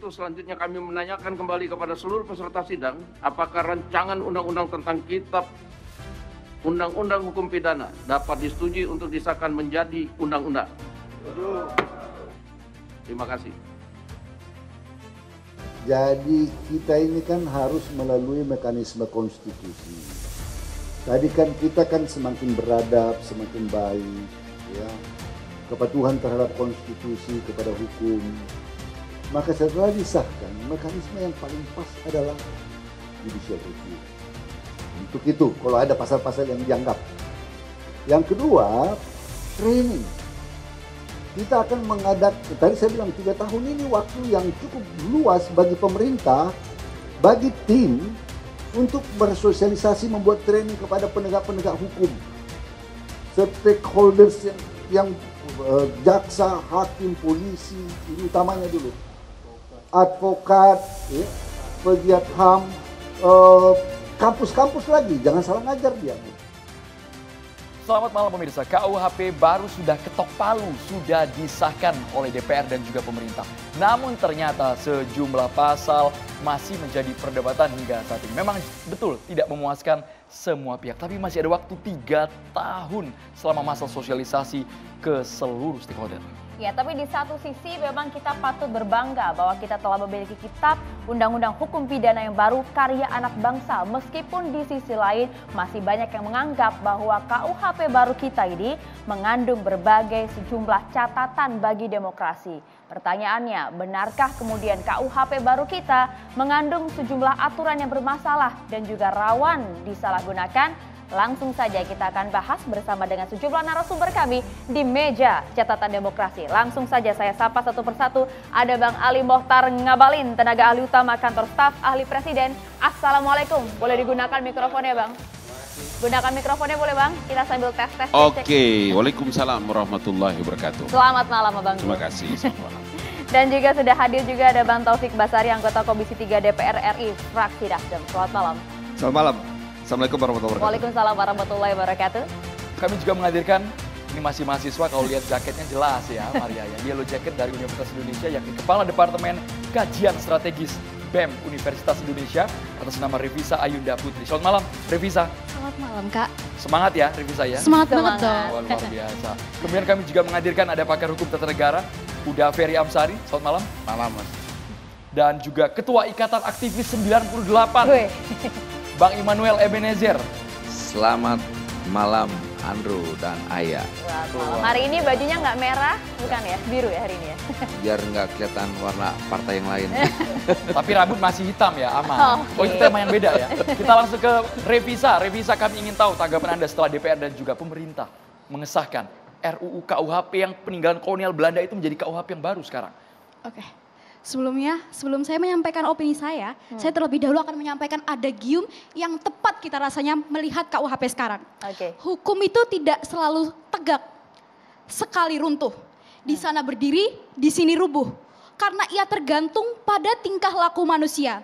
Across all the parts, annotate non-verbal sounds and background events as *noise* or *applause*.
itu selanjutnya kami menanyakan kembali kepada seluruh peserta sidang apakah rancangan undang-undang tentang kitab undang-undang hukum pidana dapat disetujui untuk disahkan menjadi undang-undang. Terima kasih. Jadi kita ini kan harus melalui mekanisme konstitusi. Tadi kan kita kan semakin beradab, semakin baik, ya kepatuhan terhadap konstitusi kepada hukum. Maka setelah disahkan, mekanisme yang paling pas adalah judicial review. Untuk itu, kalau ada pasal-pasal yang dianggap. Yang kedua, training kita akan mengadak tadi saya bilang tiga tahun ini waktu yang cukup luas bagi pemerintah bagi tim untuk bersosialisasi membuat training kepada penegak-penegak hukum stakeholders yang, yang uh, jaksa, hakim, polisi ini utamanya dulu advokat, ya, pegiat HAM, uh, kampus-kampus lagi jangan salah ngajar dia. Selamat malam pemirsa, KUHP baru sudah ketok palu, sudah disahkan oleh DPR dan juga pemerintah. Namun ternyata sejumlah pasal masih menjadi perdebatan hingga saat ini. Memang betul tidak memuaskan semua pihak, tapi masih ada waktu tiga tahun selama masa sosialisasi ke seluruh stakeholder. Ya, tapi di satu sisi memang kita patut berbangga bahwa kita telah memiliki kitab Undang-Undang Hukum Pidana yang baru karya anak bangsa. Meskipun di sisi lain masih banyak yang menganggap bahwa KUHP baru kita ini mengandung berbagai sejumlah catatan bagi demokrasi. Pertanyaannya, benarkah kemudian KUHP baru kita mengandung sejumlah aturan yang bermasalah dan juga rawan disalahgunakan? Langsung saja kita akan bahas bersama dengan sejumlah narasumber kami di meja catatan demokrasi. Langsung saja saya sapa satu persatu. Ada Bang Ali Mohtar Ngabalin, tenaga ahli utama kantor staf ahli presiden. Assalamualaikum. Boleh digunakan mikrofonnya Bang? Gunakan mikrofonnya boleh Bang? Kita sambil tes-tes. Oke, okay. Waalaikumsalam warahmatullahi wabarakatuh. Selamat malam Bang. Terima kasih. *laughs* Dan juga sudah hadir juga ada Bang Taufik Basari, anggota Komisi 3 DPR RI, fraksi Nasdem. Selamat malam. Selamat malam. Assalamualaikum warahmatullahi wabarakatuh. Waalaikumsalam warahmatullahi wabarakatuh. Kami juga menghadirkan ini masih mahasiswa kalau lihat jaketnya jelas ya Maria ya. Yellow jacket dari Universitas Indonesia yakni Kepala Departemen Kajian Strategis BEM Universitas Indonesia atas nama Revisa Ayunda Putri. Selamat malam Revisa. Selamat malam Kak. Semangat ya Revisa ya. Semangat banget dong. Wah, luar biasa. Kemudian kami juga menghadirkan ada pakar hukum tata negara Uda Ferry Amsari. Selamat malam. Malam Mas. Dan juga Ketua Ikatan Aktivis 98. Wih. Bang Immanuel Ebenezer. Selamat malam Andrew dan Ayah. Wow, hari ini bajunya nggak merah, bukan ya? Biru ya hari ini ya? *laughs* Biar nggak kelihatan warna partai yang lain. *laughs* Tapi rambut masih hitam ya, aman. Okay. Oh itu tema yang beda ya. Kita langsung ke revisa. Revisa kami ingin tahu tanggapan Anda setelah DPR dan juga pemerintah mengesahkan RUU KUHP yang peninggalan kolonial Belanda itu menjadi KUHP yang baru sekarang. Oke. Okay. Sebelumnya, sebelum saya menyampaikan opini saya, hmm. saya terlebih dahulu akan menyampaikan ada gium yang tepat kita rasanya melihat KUHP sekarang. Okay. Hukum itu tidak selalu tegak, sekali runtuh. Di hmm. sana berdiri, di sini rubuh. Karena ia tergantung pada tingkah laku manusia.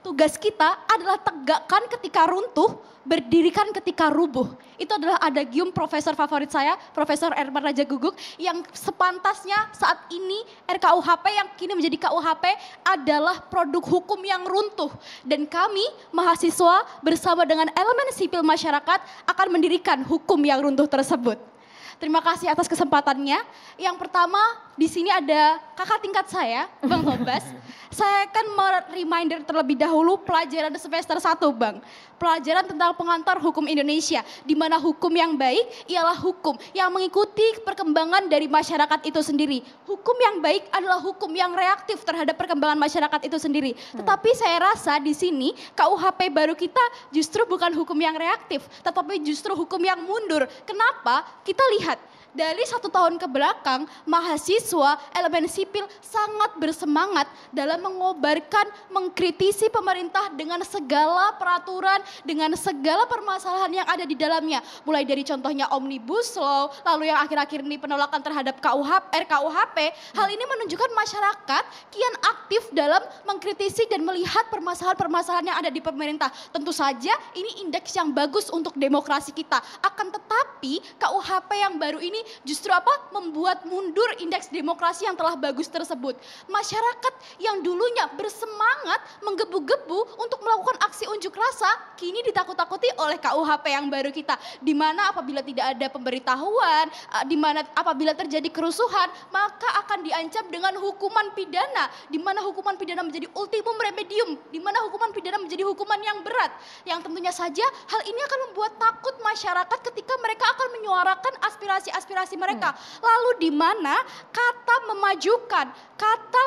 Tugas kita adalah tegakkan ketika runtuh, berdirikan ketika rubuh. Itu adalah adagium profesor favorit saya, Profesor Erman Raja Guguk, yang sepantasnya saat ini RKUHP yang kini menjadi KUHP adalah produk hukum yang runtuh. Dan kami, mahasiswa bersama dengan elemen sipil masyarakat akan mendirikan hukum yang runtuh tersebut. Terima kasih atas kesempatannya. Yang pertama, di sini ada kakak tingkat saya, Bang Tobas. *laughs* saya akan reminder terlebih dahulu pelajaran semester 1, Bang. Pelajaran tentang pengantar hukum Indonesia, di mana hukum yang baik ialah hukum yang mengikuti perkembangan dari masyarakat itu sendiri. Hukum yang baik adalah hukum yang reaktif terhadap perkembangan masyarakat itu sendiri. Hmm. Tetapi saya rasa di sini KUHP baru kita justru bukan hukum yang reaktif, tetapi justru hukum yang mundur. Kenapa? Kita lihat dari satu tahun ke belakang, mahasiswa, elemen sipil sangat bersemangat dalam mengobarkan, mengkritisi pemerintah dengan segala peraturan, dengan segala permasalahan yang ada di dalamnya. Mulai dari contohnya Omnibus Law, lalu yang akhir-akhir ini penolakan terhadap KUHP, RKUHP. Hal ini menunjukkan masyarakat kian aktif dalam mengkritisi dan melihat permasalahan-permasalahan yang ada di pemerintah. Tentu saja ini indeks yang bagus untuk demokrasi kita. Akan tetapi KUHP yang baru ini justru apa? Membuat mundur indeks demokrasi yang telah bagus tersebut. Masyarakat yang dulunya bersemangat menggebu-gebu untuk melakukan aksi unjuk rasa, kini ditakut-takuti oleh KUHP yang baru kita. Di mana apabila tidak ada pemberitahuan, eh, di mana apabila terjadi kerusuhan, maka akan diancam dengan hukuman pidana, di mana hukuman pidana menjadi ultimum remedium, di mana hukuman pidana menjadi hukuman yang berat. Yang tentunya saja hal ini akan membuat takut masyarakat ketika mereka akan menyuarakan aspirasi-aspirasi mereka. Hmm. Lalu di mana kata memajukan, kata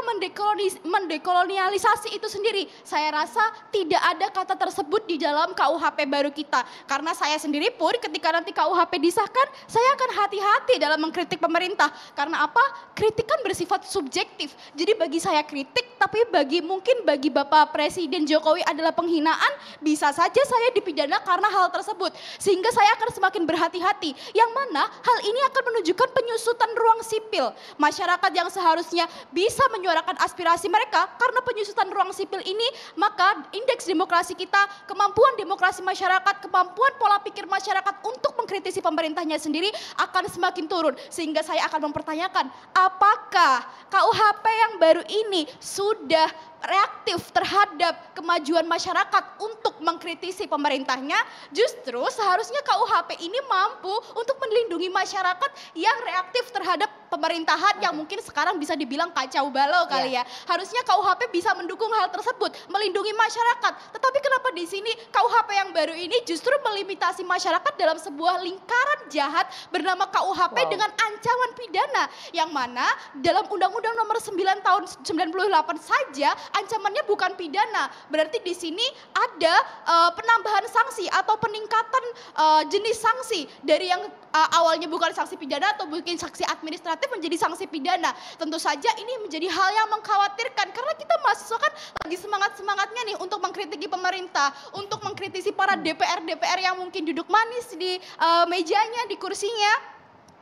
mendekolonialisasi itu sendiri, saya rasa tidak ada kata tersebut di dalam KUHP baru kita. Karena saya sendiri pun ketika nanti KUHP disahkan, saya akan hati-hati dalam mengkritik pemerintah. Karena apa? Kritik kan bersifat subjektif. Jadi bagi saya kritik, tapi bagi mungkin bagi Bapak Presiden Jokowi adalah penghinaan, bisa saja saya dipidana karena hal tersebut. Sehingga saya akan semakin berhati-hati. Yang mana hal ini akan menunjukkan penyusutan ruang sipil. Masyarakat yang seharusnya bisa menyuarakan aspirasi mereka karena penyusutan ruang sipil ini, maka indeks demokrasi kita, kemampuan demokrasi masyarakat, kemampuan pola pikir masyarakat untuk mengkritisi pemerintahnya sendiri akan semakin turun. Sehingga saya akan mempertanyakan, apakah KUHP yang baru ini sudah reaktif terhadap kemajuan masyarakat untuk mengkritisi pemerintahnya, justru seharusnya KUHP ini mampu untuk melindungi masyarakat yang reaktif terhadap pemerintahan yang mungkin sekarang bisa dibilang kacau balau kali ya. ya. Harusnya KUHP bisa mendukung hal tersebut, melindungi masyarakat. Tetapi kenapa di sini KUHP yang baru ini justru melimitasi masyarakat dalam sebuah lingkaran jahat bernama KUHP wow. dengan ancaman pidana yang mana dalam Undang-Undang Nomor 9 tahun 98 saja ancamannya bukan pidana. Berarti di sini ada uh, penambahan sanksi atau peningkatan uh, jenis sanksi dari yang uh, awalnya bukan sanksi pidana atau mungkin sanksi administratif menjadi sanksi pidana. Tentu saja ini menjadi hal yang mengkhawatirkan karena kita mahasiswa kan lagi semangat-semangatnya nih untuk mengkritiki pemerintah, untuk mengkritisi para DPR-DPR yang mungkin duduk manis di uh, mejanya, di kursinya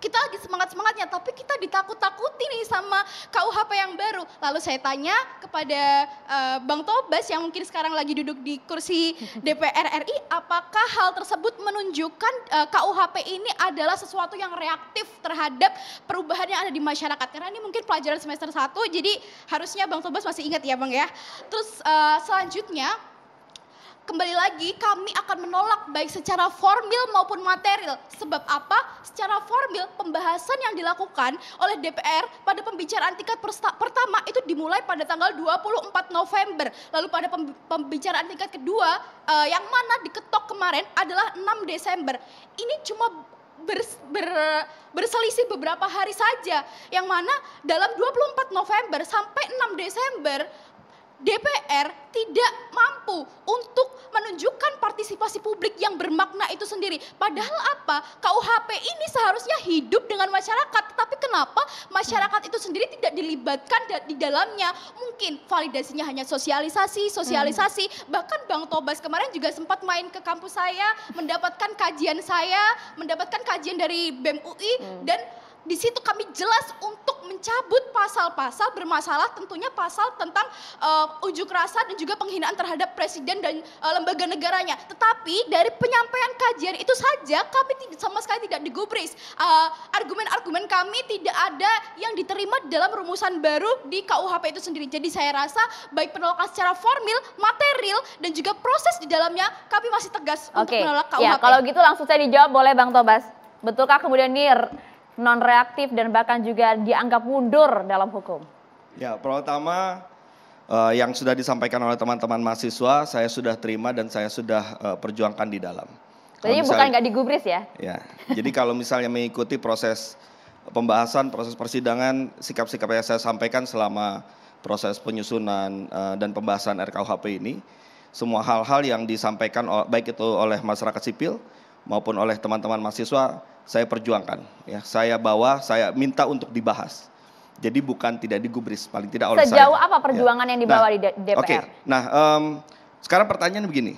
kita lagi semangat-semangatnya, tapi kita ditakut-takuti nih sama KUHP yang baru. Lalu saya tanya kepada uh, Bang Tobas yang mungkin sekarang lagi duduk di kursi *laughs* DPR RI, apakah hal tersebut menunjukkan uh, eh, KUHP ini adalah sesuatu yang reaktif terhadap perubahan yang ada di masyarakat? Karena ini mungkin pelajaran semester 1, jadi harusnya Bang Tobas masih ingat ya Bang ya. Terus uh, selanjutnya, kembali lagi kami akan menolak baik secara formil maupun material. Sebab apa? Secara formil pembahasan yang dilakukan oleh DPR pada pembicaraan tingkat pertama itu dimulai pada tanggal 24 November. Lalu pada pembicaraan tingkat kedua uh, yang mana diketok kemarin adalah 6 Desember. Ini cuma ber, ber, berselisih beberapa hari saja. Yang mana dalam 24 November sampai 6 Desember DPR tidak mampu untuk menunjukkan partisipasi publik yang bermakna itu sendiri. Padahal apa? KUHP ini seharusnya hidup dengan masyarakat, tapi kenapa masyarakat itu sendiri tidak dilibatkan di dalamnya? Mungkin validasinya hanya sosialisasi, sosialisasi. Hmm. Bahkan Bang Tobas kemarin juga sempat main ke kampus saya, mendapatkan kajian saya, mendapatkan kajian dari BEM UI hmm. dan di situ kami jelas untuk mencabut pasal-pasal bermasalah tentunya pasal tentang uh, unjuk rasa dan juga penghinaan terhadap presiden dan uh, lembaga negaranya. Tetapi dari penyampaian kajian itu saja kami tidak, sama sekali tidak digubris. Uh, argumen-argumen kami tidak ada yang diterima dalam rumusan baru di KUHP itu sendiri. Jadi saya rasa baik penolakan secara formil, material dan juga proses di dalamnya kami masih tegas Oke. untuk menolak KUHP. Ya, kalau gitu langsung saya dijawab boleh Bang Tobas. Betulkah kemudian ini non reaktif dan bahkan juga dianggap mundur dalam hukum? Ya, pertama uh, yang sudah disampaikan oleh teman-teman mahasiswa saya sudah terima dan saya sudah uh, perjuangkan di dalam. Jadi misalnya, bukan nggak digubris ya? Ya, jadi kalau misalnya mengikuti proses pembahasan, proses persidangan, sikap-sikap yang saya sampaikan selama proses penyusunan uh, dan pembahasan RKUHP ini, semua hal-hal yang disampaikan baik itu oleh masyarakat sipil maupun oleh teman-teman mahasiswa saya perjuangkan ya. Saya bawa saya minta untuk dibahas. Jadi bukan tidak digubris paling tidak oleh sejauh saya. apa perjuangan ya. yang dibawa nah, di DPR oke. Okay. nah um, sekarang pertanyaannya begini.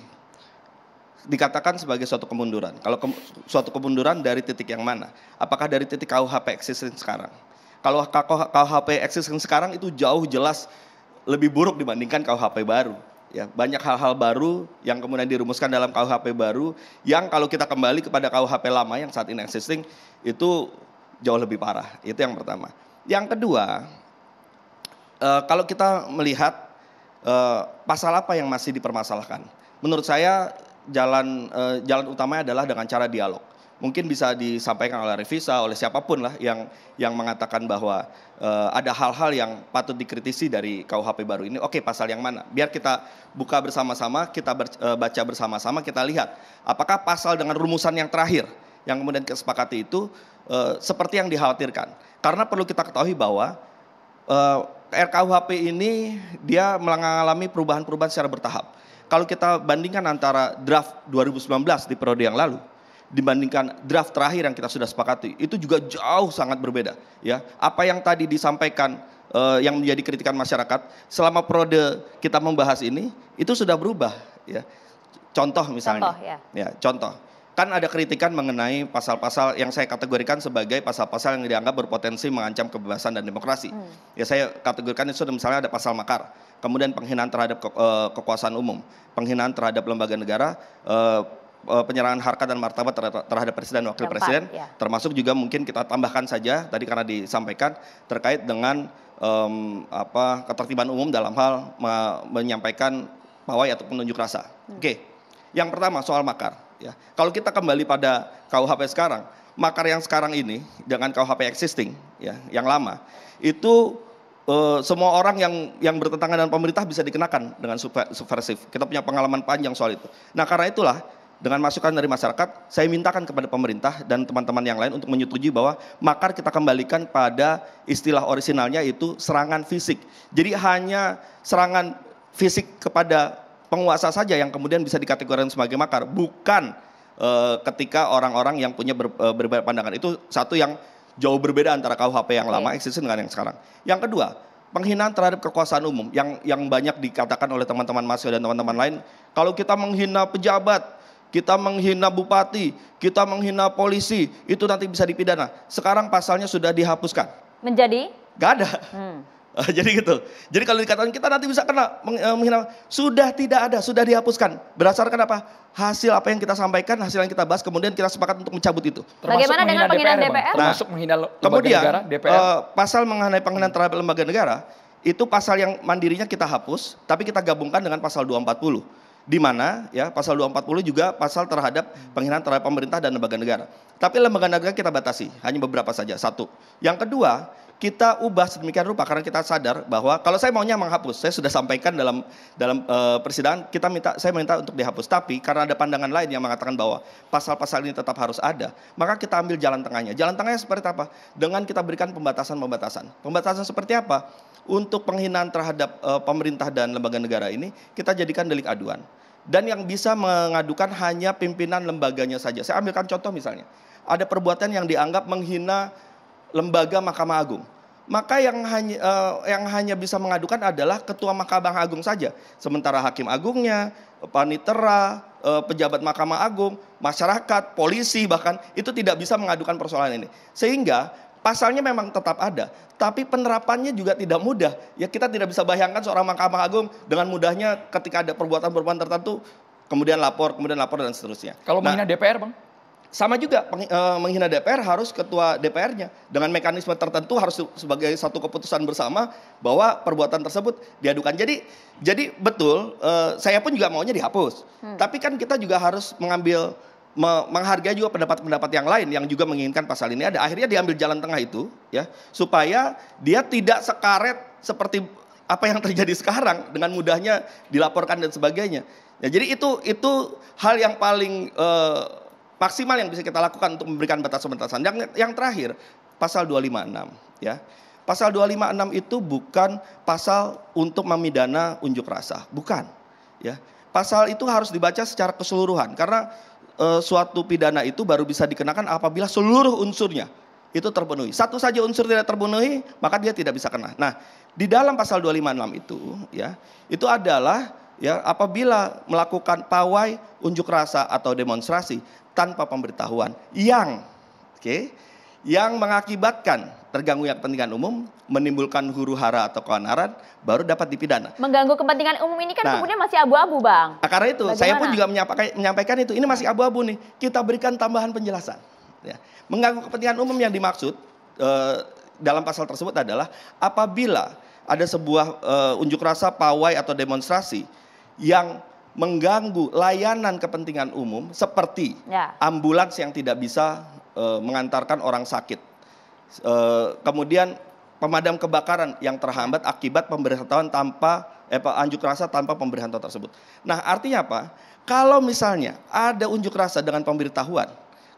Dikatakan sebagai suatu kemunduran. Kalau ke, suatu kemunduran dari titik yang mana? Apakah dari titik KUHP existing sekarang? Kalau KUHP existing sekarang itu jauh jelas lebih buruk dibandingkan KUHP baru ya banyak hal-hal baru yang kemudian dirumuskan dalam KUHP baru yang kalau kita kembali kepada KUHP lama yang saat ini existing itu jauh lebih parah. Itu yang pertama. Yang kedua, uh, kalau kita melihat uh, pasal apa yang masih dipermasalahkan, menurut saya jalan uh, jalan utamanya adalah dengan cara dialog mungkin bisa disampaikan oleh Revisa, oleh siapa pun lah yang yang mengatakan bahwa uh, ada hal-hal yang patut dikritisi dari KUHP baru ini. Oke, pasal yang mana? Biar kita buka bersama-sama, kita ber, uh, baca bersama-sama, kita lihat apakah pasal dengan rumusan yang terakhir yang kemudian kesepakati itu uh, seperti yang dikhawatirkan. Karena perlu kita ketahui bahwa uh, RKUHP ini dia mengalami perubahan-perubahan secara bertahap. Kalau kita bandingkan antara draft 2019 di periode yang lalu dibandingkan draft terakhir yang kita sudah sepakati itu juga jauh sangat berbeda ya apa yang tadi disampaikan uh, yang menjadi kritikan masyarakat selama periode kita membahas ini itu sudah berubah ya contoh misalnya contoh, ya. ya contoh kan ada kritikan mengenai pasal-pasal yang saya kategorikan sebagai pasal-pasal yang dianggap berpotensi mengancam kebebasan dan demokrasi. Hmm. Ya saya kategorikan itu misalnya ada pasal makar, kemudian penghinaan terhadap ke, uh, kekuasaan umum, penghinaan terhadap lembaga negara, uh, uh, penyerangan harkat dan martabat terhadap presiden dan wakil Tempat, presiden, ya. termasuk juga mungkin kita tambahkan saja tadi karena disampaikan terkait dengan um, apa ketertiban umum dalam hal me menyampaikan pawai atau penunjuk rasa. Hmm. Oke, yang pertama soal makar. Ya, kalau kita kembali pada KUHP sekarang, makar yang sekarang ini dengan KUHP existing, ya, yang lama, itu uh, semua orang yang yang bertentangan dengan pemerintah bisa dikenakan dengan subversif. Kita punya pengalaman panjang soal itu. Nah, karena itulah dengan masukan dari masyarakat, saya mintakan kepada pemerintah dan teman-teman yang lain untuk menyetujui bahwa makar kita kembalikan pada istilah orisinalnya itu serangan fisik. Jadi hanya serangan fisik kepada penguasa saja yang kemudian bisa dikategorikan sebagai makar, bukan e, ketika orang-orang yang punya ber, e, berbeda pandangan. Itu satu yang jauh berbeda antara KUHP yang lama existing dengan yang sekarang. Yang kedua, penghinaan terhadap kekuasaan umum yang yang banyak dikatakan oleh teman-teman mahasiswa dan teman-teman lain. Kalau kita menghina pejabat, kita menghina bupati, kita menghina polisi, itu nanti bisa dipidana. Sekarang pasalnya sudah dihapuskan. Menjadi? Gak ada. Hmm. *laughs* Jadi gitu. Jadi kalau dikatakan kita nanti bisa kena eh, menghina, sudah tidak ada, sudah dihapuskan. Berdasarkan apa? Hasil apa yang kita sampaikan, hasil yang kita bahas, kemudian kita sepakat untuk mencabut itu. Termasuk Bagaimana dengan penghinaan DPR? DPR? Termasuk menghina lembaga kemudian, negara, DPR. Uh, pasal mengenai penghinaan terhadap lembaga negara, itu pasal yang mandirinya kita hapus, tapi kita gabungkan dengan pasal 240 di mana ya pasal 240 juga pasal terhadap penghinaan terhadap pemerintah dan lembaga negara. Tapi lembaga negara kita batasi, hanya beberapa saja. Satu. Yang kedua, kita ubah sedemikian rupa karena kita sadar bahwa kalau saya maunya menghapus, saya sudah sampaikan dalam dalam uh, persidangan kita minta saya minta untuk dihapus. Tapi karena ada pandangan lain yang mengatakan bahwa pasal-pasal ini tetap harus ada, maka kita ambil jalan tengahnya. Jalan tengahnya seperti apa? Dengan kita berikan pembatasan-pembatasan. Pembatasan seperti apa? Untuk penghinaan terhadap uh, pemerintah dan lembaga negara ini kita jadikan delik aduan dan yang bisa mengadukan hanya pimpinan lembaganya saja. Saya ambilkan contoh misalnya, ada perbuatan yang dianggap menghina lembaga Mahkamah Agung. Maka yang hanya uh, yang hanya bisa mengadukan adalah ketua Mahkamah Agung saja. Sementara hakim agungnya, panitera, uh, pejabat Mahkamah Agung, masyarakat, polisi bahkan itu tidak bisa mengadukan persoalan ini. Sehingga pasalnya memang tetap ada, tapi penerapannya juga tidak mudah. Ya kita tidak bisa bayangkan seorang Mahkamah Agung dengan mudahnya ketika ada perbuatan-perbuatan tertentu kemudian lapor, kemudian lapor dan seterusnya. Kalau nah, menghina DPR, Bang? Sama juga eh, menghina DPR harus ketua DPR-nya dengan mekanisme tertentu harus sebagai satu keputusan bersama bahwa perbuatan tersebut diadukan. Jadi jadi betul eh, saya pun juga maunya dihapus. Hmm. Tapi kan kita juga harus mengambil menghargai juga pendapat-pendapat yang lain yang juga menginginkan pasal ini ada. Akhirnya diambil jalan tengah itu ya supaya dia tidak sekaret seperti apa yang terjadi sekarang dengan mudahnya dilaporkan dan sebagainya. Ya, jadi itu itu hal yang paling uh, maksimal yang bisa kita lakukan untuk memberikan batasan-batasan. Yang yang terakhir pasal 256 ya. Pasal 256 itu bukan pasal untuk memidana unjuk rasa, bukan. Ya. Pasal itu harus dibaca secara keseluruhan karena uh, suatu pidana itu baru bisa dikenakan apabila seluruh unsurnya itu terpenuhi. Satu saja unsur tidak terpenuhi, maka dia tidak bisa kena. Nah, di dalam pasal 256 itu ya, itu adalah ya apabila melakukan pawai, unjuk rasa atau demonstrasi tanpa pemberitahuan yang oke, okay, yang mengakibatkan terganggu yang kepentingan umum, menimbulkan huru hara atau keonaran, baru dapat dipidana. Mengganggu kepentingan umum ini kan nah, kemudian masih abu-abu, Bang. Nah, karena itu, Bagaimana? saya pun juga menyampaikan, menyampaikan itu. Ini masih abu-abu nih. Kita berikan tambahan penjelasan. Ya. Mengganggu kepentingan umum yang dimaksud eh, dalam pasal tersebut adalah apabila ada sebuah eh, unjuk rasa, pawai atau demonstrasi yang mengganggu layanan kepentingan umum seperti Ya. ambulans yang tidak bisa eh, mengantarkan orang sakit. Eh, kemudian pemadam kebakaran yang terhambat akibat pemberitahuan tanpa eh, unjuk rasa tanpa pemberitahuan tersebut. Nah, artinya apa? Kalau misalnya ada unjuk rasa dengan pemberitahuan,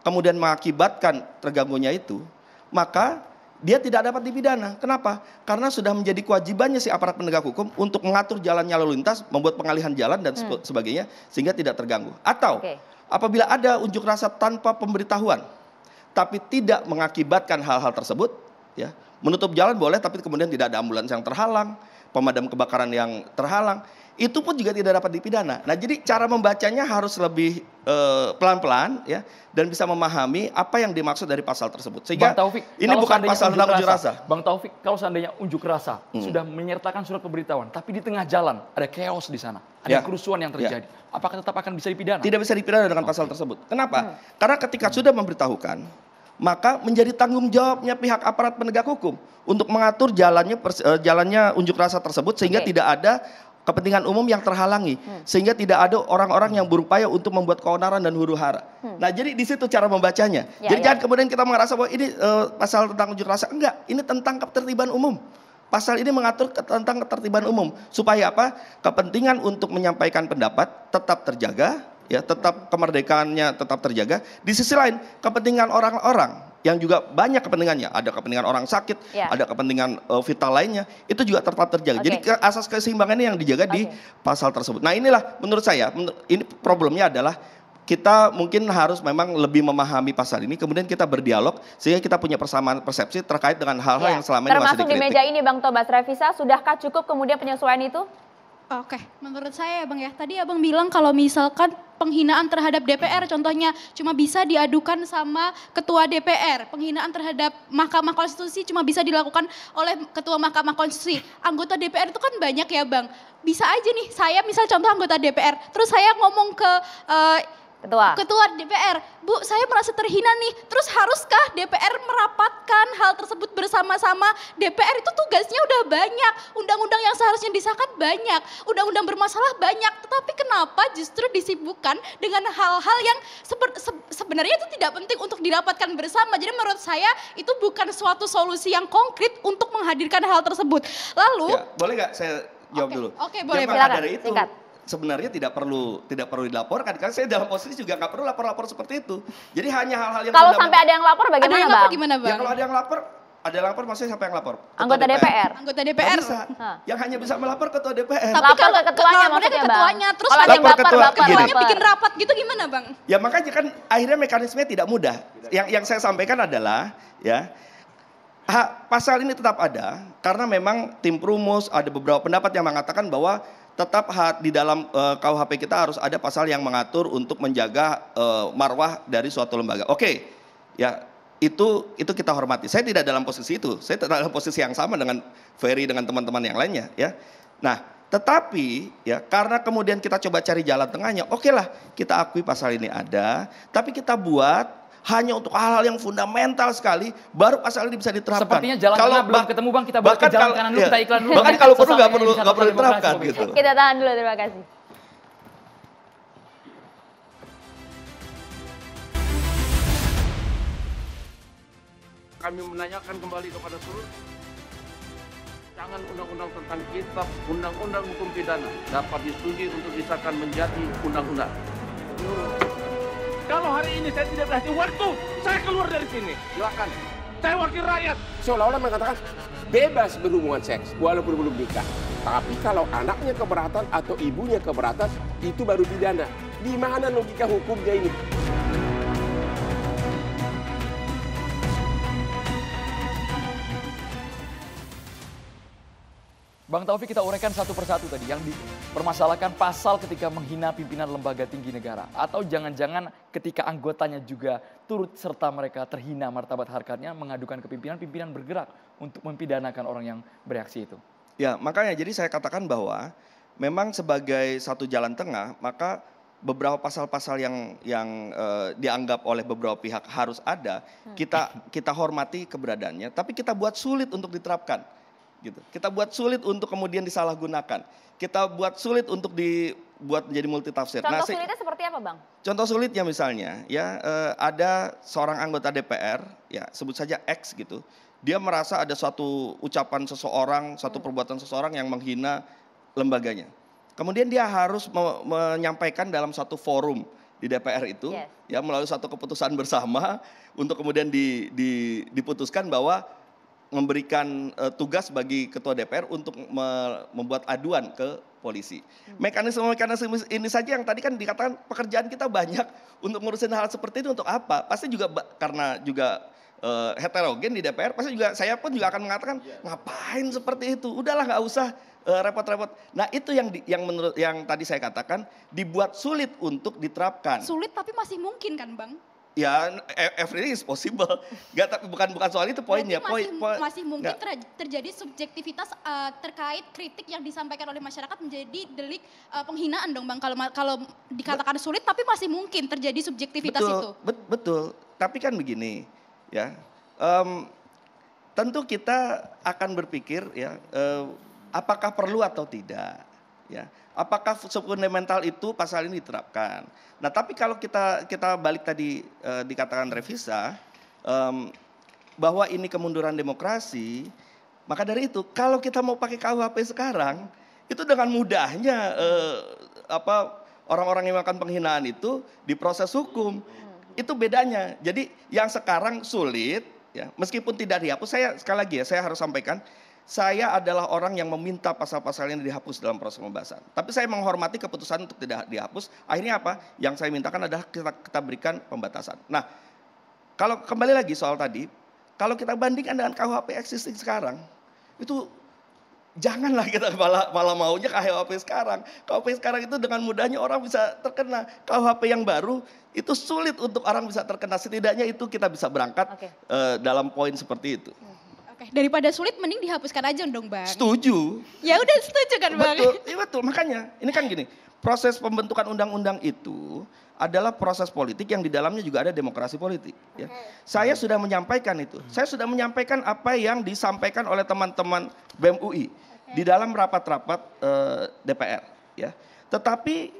kemudian mengakibatkan terganggunya itu, maka dia tidak dapat dipidana. Kenapa? Karena sudah menjadi kewajibannya si aparat penegak hukum untuk mengatur jalannya lalu lintas, membuat pengalihan jalan dan sebe- sebagainya sehingga tidak terganggu. Atau Oke. apabila ada unjuk rasa tanpa pemberitahuan, tapi tidak mengakibatkan hal-hal tersebut, ya. Menutup jalan boleh, tapi kemudian tidak ada ambulans yang terhalang, pemadam kebakaran yang terhalang, itu pun juga tidak dapat dipidana. Nah, jadi cara membacanya harus lebih eh, pelan-pelan, ya, dan bisa memahami apa yang dimaksud dari pasal tersebut. Sehingga Bang Taufik, ini bukan pasal tentang unjuk rasa. Bang Taufik, kalau seandainya unjuk rasa Hmm. sudah menyertakan surat pemberitahuan, tapi di tengah jalan ada chaos di sana, ada Ya. kerusuhan yang terjadi, apakah tetap akan bisa dipidana? Tidak bisa dipidana dengan pasal tersebut. Kenapa? Karena ketika sudah memberitahukan, maka menjadi tanggung jawabnya pihak aparat penegak hukum untuk mengatur jalannya pers- eh, jalannya unjuk rasa tersebut sehingga Oke. tidak ada kepentingan umum yang terhalangi sehingga tidak ada orang-orang yang berupaya untuk membuat keonaran dan huru hara. Nah, jadi di situ cara membacanya. Ya, jadi ya. jangan kemudian kita merasa bahwa ini eh, pasal tentang unjuk rasa enggak, ini tentang ketertiban umum. Pasal ini mengatur tentang ketertiban umum supaya apa? Kepentingan untuk menyampaikan pendapat tetap terjaga, ya, tetap kemerdekaannya tetap terjaga. Di sisi lain, kepentingan orang-orang yang juga banyak kepentingannya, ada kepentingan orang sakit, Ya. ada kepentingan eh, vital lainnya, itu juga tetap terjaga. Oke. Jadi ke- asas keseimbangan ini yang dijaga di Oke. pasal tersebut. Nah, inilah menurut saya, menur- ini problemnya adalah kita mungkin harus memang lebih memahami pasal ini, kemudian kita berdialog sehingga kita punya persamaan persepsi terkait dengan hal-hal Ya. yang selama ini masih Termasuk di dikritik. meja ini Bang Tobas Revisa, sudahkah cukup kemudian penyesuaian itu? Oke, menurut saya ya Bang ya, tadi Abang bilang kalau misalkan penghinaan terhadap DPR contohnya cuma bisa diadukan sama ketua DPR. Penghinaan terhadap Mahkamah Konstitusi cuma bisa dilakukan oleh ketua Mahkamah Konstitusi. Anggota DPR itu kan banyak ya Bang. Bisa aja nih, saya misal contoh anggota DPR, terus saya ngomong ke eh, Ketua. Ketua DPR, Bu, saya merasa terhina nih. Terus haruskah DPR merapatkan hal tersebut bersama-sama? DPR itu tugasnya udah banyak, undang-undang yang seharusnya disahkan banyak, undang-undang bermasalah banyak. Tetapi kenapa justru disibukkan dengan hal-hal yang seper- se- sebenarnya itu tidak penting untuk dirapatkan bersama. Jadi menurut saya itu bukan suatu solusi yang konkret untuk menghadirkan hal tersebut. Lalu Ya, boleh nggak saya jawab Oke, dulu? oke, boleh, Yang boleh. maka Silakan, dari itu singkat. Sebenarnya tidak perlu tidak perlu dilaporkan karena saya dalam posisi juga nggak perlu lapor-lapor seperti itu. Jadi hanya hal-hal yang Kalau sampai ada yang lapor ada bagaimana yang Bang? lapor gimana ya Bang? kalau ada yang lapor, ada yang lapor maksudnya siapa yang lapor? Ketua Anggota DPR. Anggota Nggak DPR. bisa. Hah. Yang hanya bisa melapor ketua DPR. Tapi Lapor kalau ke ketuanya maksudnya, ke Bang. ketuanya, terus Kalau ada yang lapor baper, ketua, baper, gini. Ketuanya bikin rapat gitu gimana Bang? Ya makanya kan akhirnya mekanismenya tidak mudah. Yang yang saya sampaikan adalah ya ha- pasal ini tetap ada karena memang tim Prumus ada beberapa pendapat yang mengatakan bahwa tetap di dalam eh, KUHP kita harus ada pasal yang mengatur untuk menjaga eh, marwah dari suatu lembaga. Oke, ya itu itu kita hormati. Saya tidak dalam posisi itu. Saya tidak dalam posisi yang sama dengan Ferry dengan teman-teman yang lainnya. Ya, nah tetapi ya karena kemudian kita coba cari jalan tengahnya, oke lah kita akui pasal ini ada, tapi kita buat hanya untuk hal-hal yang fundamental sekali, baru pasal ini bisa diterapkan. Sepertinya jalan tengah belum bah- ketemu, Bang. Kita balik ke bahkan jalan kalau- kanan dulu, iya. kita iklan dulu. Bahkan kalau perlu nggak perlu nggak perlu diterapkan gitu. Kita tahan dulu, terima kasih. Kami menanyakan kembali kepada seluruh rancangan undang-undang tentang kitab undang-undang hukum pidana dapat disetujui untuk disahkan menjadi undang-undang. Kalau hari ini saya tidak berhasil waktu, saya keluar dari sini. Silakan. Saya wakil rakyat. seolah-olah mengatakan bebas berhubungan seks walaupun belum nikah. Tapi kalau anaknya keberatan atau ibunya keberatan, itu baru pidana. Di mana logika hukumnya ini? Bang Taufik kita uraikan satu persatu tadi yang dipermasalahkan pasal ketika menghina pimpinan lembaga tinggi negara atau jangan-jangan ketika anggotanya juga turut serta mereka terhina martabat harkatnya mengadukan ke pimpinan pimpinan bergerak untuk mempidanakan orang yang bereaksi itu. Ya, makanya jadi saya katakan bahwa memang sebagai satu jalan tengah, maka beberapa pasal-pasal yang yang uh, dianggap oleh beberapa pihak harus ada, kita kita hormati keberadaannya, tapi kita buat sulit untuk diterapkan. Gitu. Kita buat sulit untuk kemudian disalahgunakan. Kita buat sulit untuk dibuat menjadi multitafsir. Contoh Nah, se- sulitnya seperti apa, Bang? Contoh sulitnya misalnya, ya eh, ada seorang anggota DPR, ya sebut saja X gitu, dia merasa ada suatu ucapan seseorang, satu perbuatan seseorang yang menghina lembaganya. Kemudian dia harus me- menyampaikan dalam satu forum di DPR itu, Yes. ya melalui satu keputusan bersama untuk kemudian di- di- diputuskan bahwa memberikan eh, tugas bagi ketua DPR untuk me- membuat aduan ke polisi. Mekanisme-mekanisme ini saja yang tadi kan dikatakan pekerjaan kita banyak untuk ngurusin hal seperti itu untuk apa? Pasti juga karena juga eh, heterogen di DPR, pasti juga saya pun juga akan mengatakan ngapain seperti itu? Udahlah nggak usah eh, repot-repot. Nah itu yang di- yang menurut yang tadi saya katakan dibuat sulit untuk diterapkan. Sulit tapi masih mungkin kan Bang? Ya, e- everything is possible. *laughs* Gak, tapi bukan bukan soal itu poinnya. Poin, masih, poin- masih mungkin ter- terjadi subjektivitas uh, terkait kritik yang disampaikan oleh masyarakat menjadi delik uh, penghinaan dong bang kalau kalau dikatakan sulit tapi masih mungkin terjadi subjektivitas betul, itu. bet- betul. Tapi kan begini, ya. em, tentu kita akan berpikir ya, eh, apakah perlu atau tidak, ya. Apakah fundamental itu pasal ini diterapkan? Nah, tapi kalau kita kita balik tadi eh, dikatakan revisa em, bahwa ini kemunduran demokrasi, maka dari itu kalau kita mau pakai KUHP sekarang itu dengan mudahnya eh, apa orang-orang yang melakukan penghinaan itu diproses hukum. Itu bedanya. Jadi yang sekarang sulit ya, meskipun tidak dihapus saya sekali lagi ya saya harus sampaikan saya adalah orang yang meminta pasal-pasal ini dihapus dalam proses pembahasan. Tapi saya menghormati keputusan untuk tidak dihapus. Akhirnya apa? Yang saya mintakan adalah kita, kita berikan pembatasan. Nah, kalau kembali lagi soal tadi, kalau kita bandingkan dengan KUHP existing sekarang, itu janganlah kita *laughs* malah, malah maunya KUHP sekarang. KUHP sekarang itu dengan mudahnya orang bisa terkena. KUHP yang baru itu sulit untuk orang bisa terkena. Setidaknya itu kita bisa berangkat eh, dalam poin seperti itu. Oke, daripada sulit mending dihapuskan aja dong bang. Setuju. Ya udah setuju kan bang. Betul, iya betul. Makanya ini kan gini, proses pembentukan undang-undang itu adalah proses politik yang di dalamnya juga ada demokrasi politik. Ya. Saya sudah menyampaikan itu. Saya sudah menyampaikan apa yang disampaikan oleh teman-teman BEM UI di dalam rapat-rapat eh, DPR. Ya. Tetapi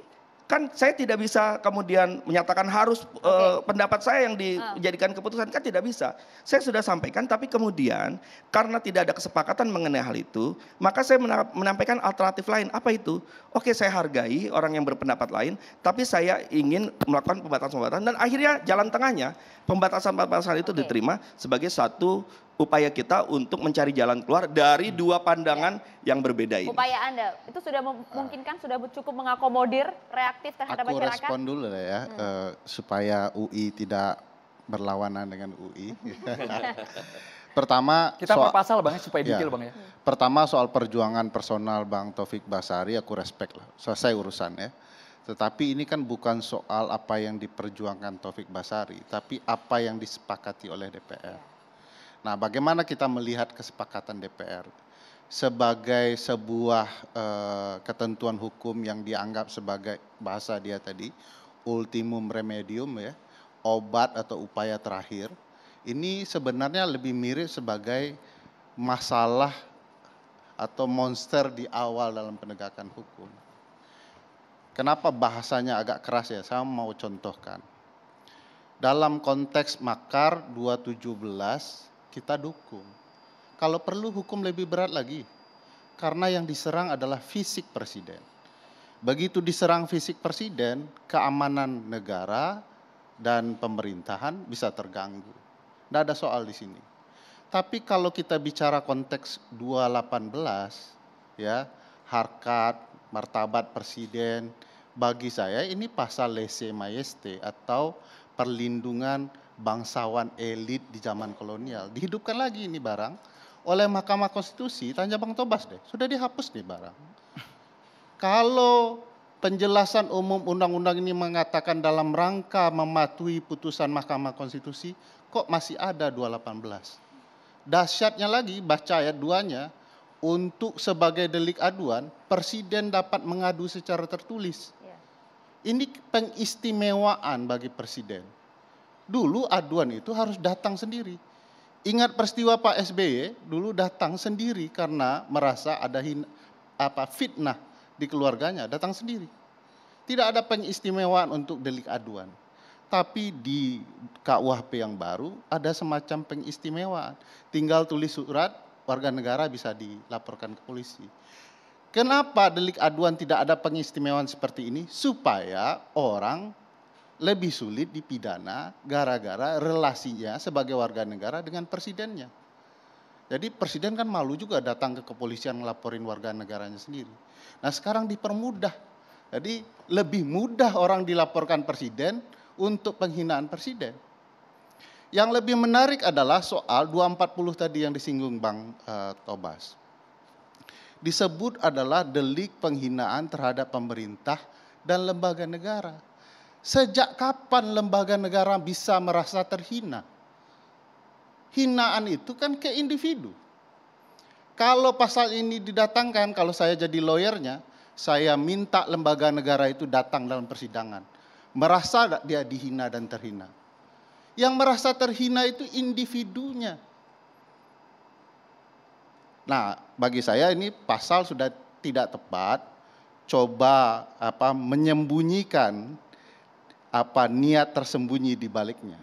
kan saya tidak bisa kemudian menyatakan harus eh, pendapat saya yang dijadikan keputusan kan tidak bisa. Saya sudah sampaikan tapi kemudian karena tidak ada kesepakatan mengenai hal itu, maka saya mena- menyampaikan alternatif lain. Apa itu? Oke, saya hargai orang yang berpendapat lain, tapi saya ingin melakukan pembatasan-pembatasan dan akhirnya jalan tengahnya pembatasan-pembatasan itu diterima sebagai satu upaya kita untuk mencari jalan keluar dari dua pandangan yang berbeda ini. Upaya Anda itu sudah memungkinkan, sudah cukup mengakomodir reaktif terhadap Aku masyarakat? respon dulu lah ya, eh, supaya UI tidak berlawanan dengan UI. *laughs* Pertama, Kita soal- pasal bang ya, supaya Ya. detail bang ya. Pertama soal perjuangan personal Bang Taufik Basari, aku respect lah, selesai urusan ya. Tetapi ini kan bukan soal apa yang diperjuangkan Taufik Basari, tapi apa yang disepakati oleh DPR. Nah, bagaimana kita melihat kesepakatan DPR sebagai sebuah eh, ketentuan hukum yang dianggap sebagai bahasa dia tadi ultimum remedium ya, obat atau upaya terakhir. Ini sebenarnya lebih mirip sebagai masalah atau monster di awal dalam penegakan hukum. Kenapa bahasanya agak keras ya? Saya mau contohkan. Dalam konteks Makar 217 kita dukung. Kalau perlu hukum lebih berat lagi. Karena yang diserang adalah fisik presiden. Begitu diserang fisik presiden, keamanan negara dan pemerintahan bisa terganggu. Tidak ada soal di sini. Tapi kalau kita bicara konteks 218 ya, harkat, martabat presiden, bagi saya ini pasal lese majeste atau perlindungan bangsawan elit di zaman kolonial. Dihidupkan lagi ini barang oleh Mahkamah Konstitusi, tanya Bang Tobas deh, sudah dihapus nih barang. Kalau penjelasan umum undang-undang ini mengatakan dalam rangka mematuhi putusan Mahkamah Konstitusi, kok masih ada 218? Dahsyatnya lagi, baca ayat 2-nya, untuk sebagai delik aduan, presiden dapat mengadu secara tertulis. Ini pengistimewaan bagi presiden. Dulu aduan itu harus datang sendiri. Ingat peristiwa Pak SBY dulu datang sendiri karena merasa ada hin, apa fitnah di keluarganya, datang sendiri. Tidak ada pengistimewaan untuk delik aduan. Tapi di KUHP yang baru ada semacam pengistimewaan. Tinggal tulis surat, warga negara bisa dilaporkan ke polisi. Kenapa delik aduan tidak ada pengistimewaan seperti ini? Supaya orang lebih sulit dipidana gara-gara relasinya sebagai warga negara dengan presidennya. Jadi presiden kan malu juga datang ke kepolisian ngelaporin warga negaranya sendiri. Nah sekarang dipermudah. Jadi lebih mudah orang dilaporkan presiden untuk penghinaan presiden. Yang lebih menarik adalah soal 240 tadi yang disinggung Bang uh, Tobas disebut adalah delik penghinaan terhadap pemerintah dan lembaga negara. Sejak kapan lembaga negara bisa merasa terhina? Hinaan itu kan ke individu. Kalau pasal ini didatangkan, kalau saya jadi lawyernya, saya minta lembaga negara itu datang dalam persidangan. Merasa dia dihina dan terhina. Yang merasa terhina itu individunya Nah, bagi saya ini pasal sudah tidak tepat. Coba apa menyembunyikan apa niat tersembunyi di baliknya.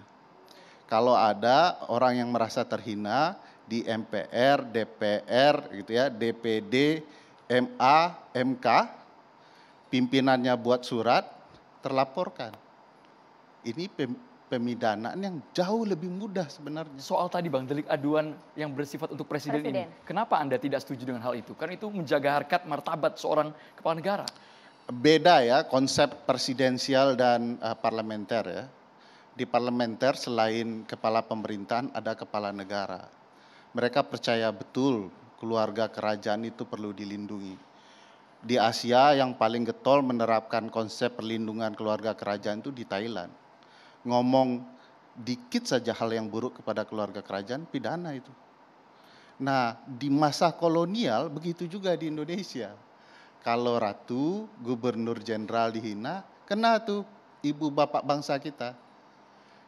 Kalau ada orang yang merasa terhina di MPR, DPR gitu ya, DPD, MA, MK, pimpinannya buat surat, terlaporkan. Ini pemidanaan yang jauh lebih mudah sebenarnya. Soal tadi Bang, delik aduan yang bersifat untuk presiden, presiden. ini, kenapa Anda tidak setuju dengan hal itu? Karena itu menjaga harkat martabat seorang kepala negara. Beda ya konsep presidensial dan uh, parlementer ya. Di parlementer selain kepala pemerintahan ada kepala negara. Mereka percaya betul keluarga kerajaan itu perlu dilindungi. Di Asia yang paling getol menerapkan konsep perlindungan keluarga kerajaan itu di Thailand ngomong dikit saja hal yang buruk kepada keluarga kerajaan, pidana itu. Nah, di masa kolonial begitu juga di Indonesia. Kalau ratu, gubernur jenderal dihina, kena tuh ibu bapak bangsa kita.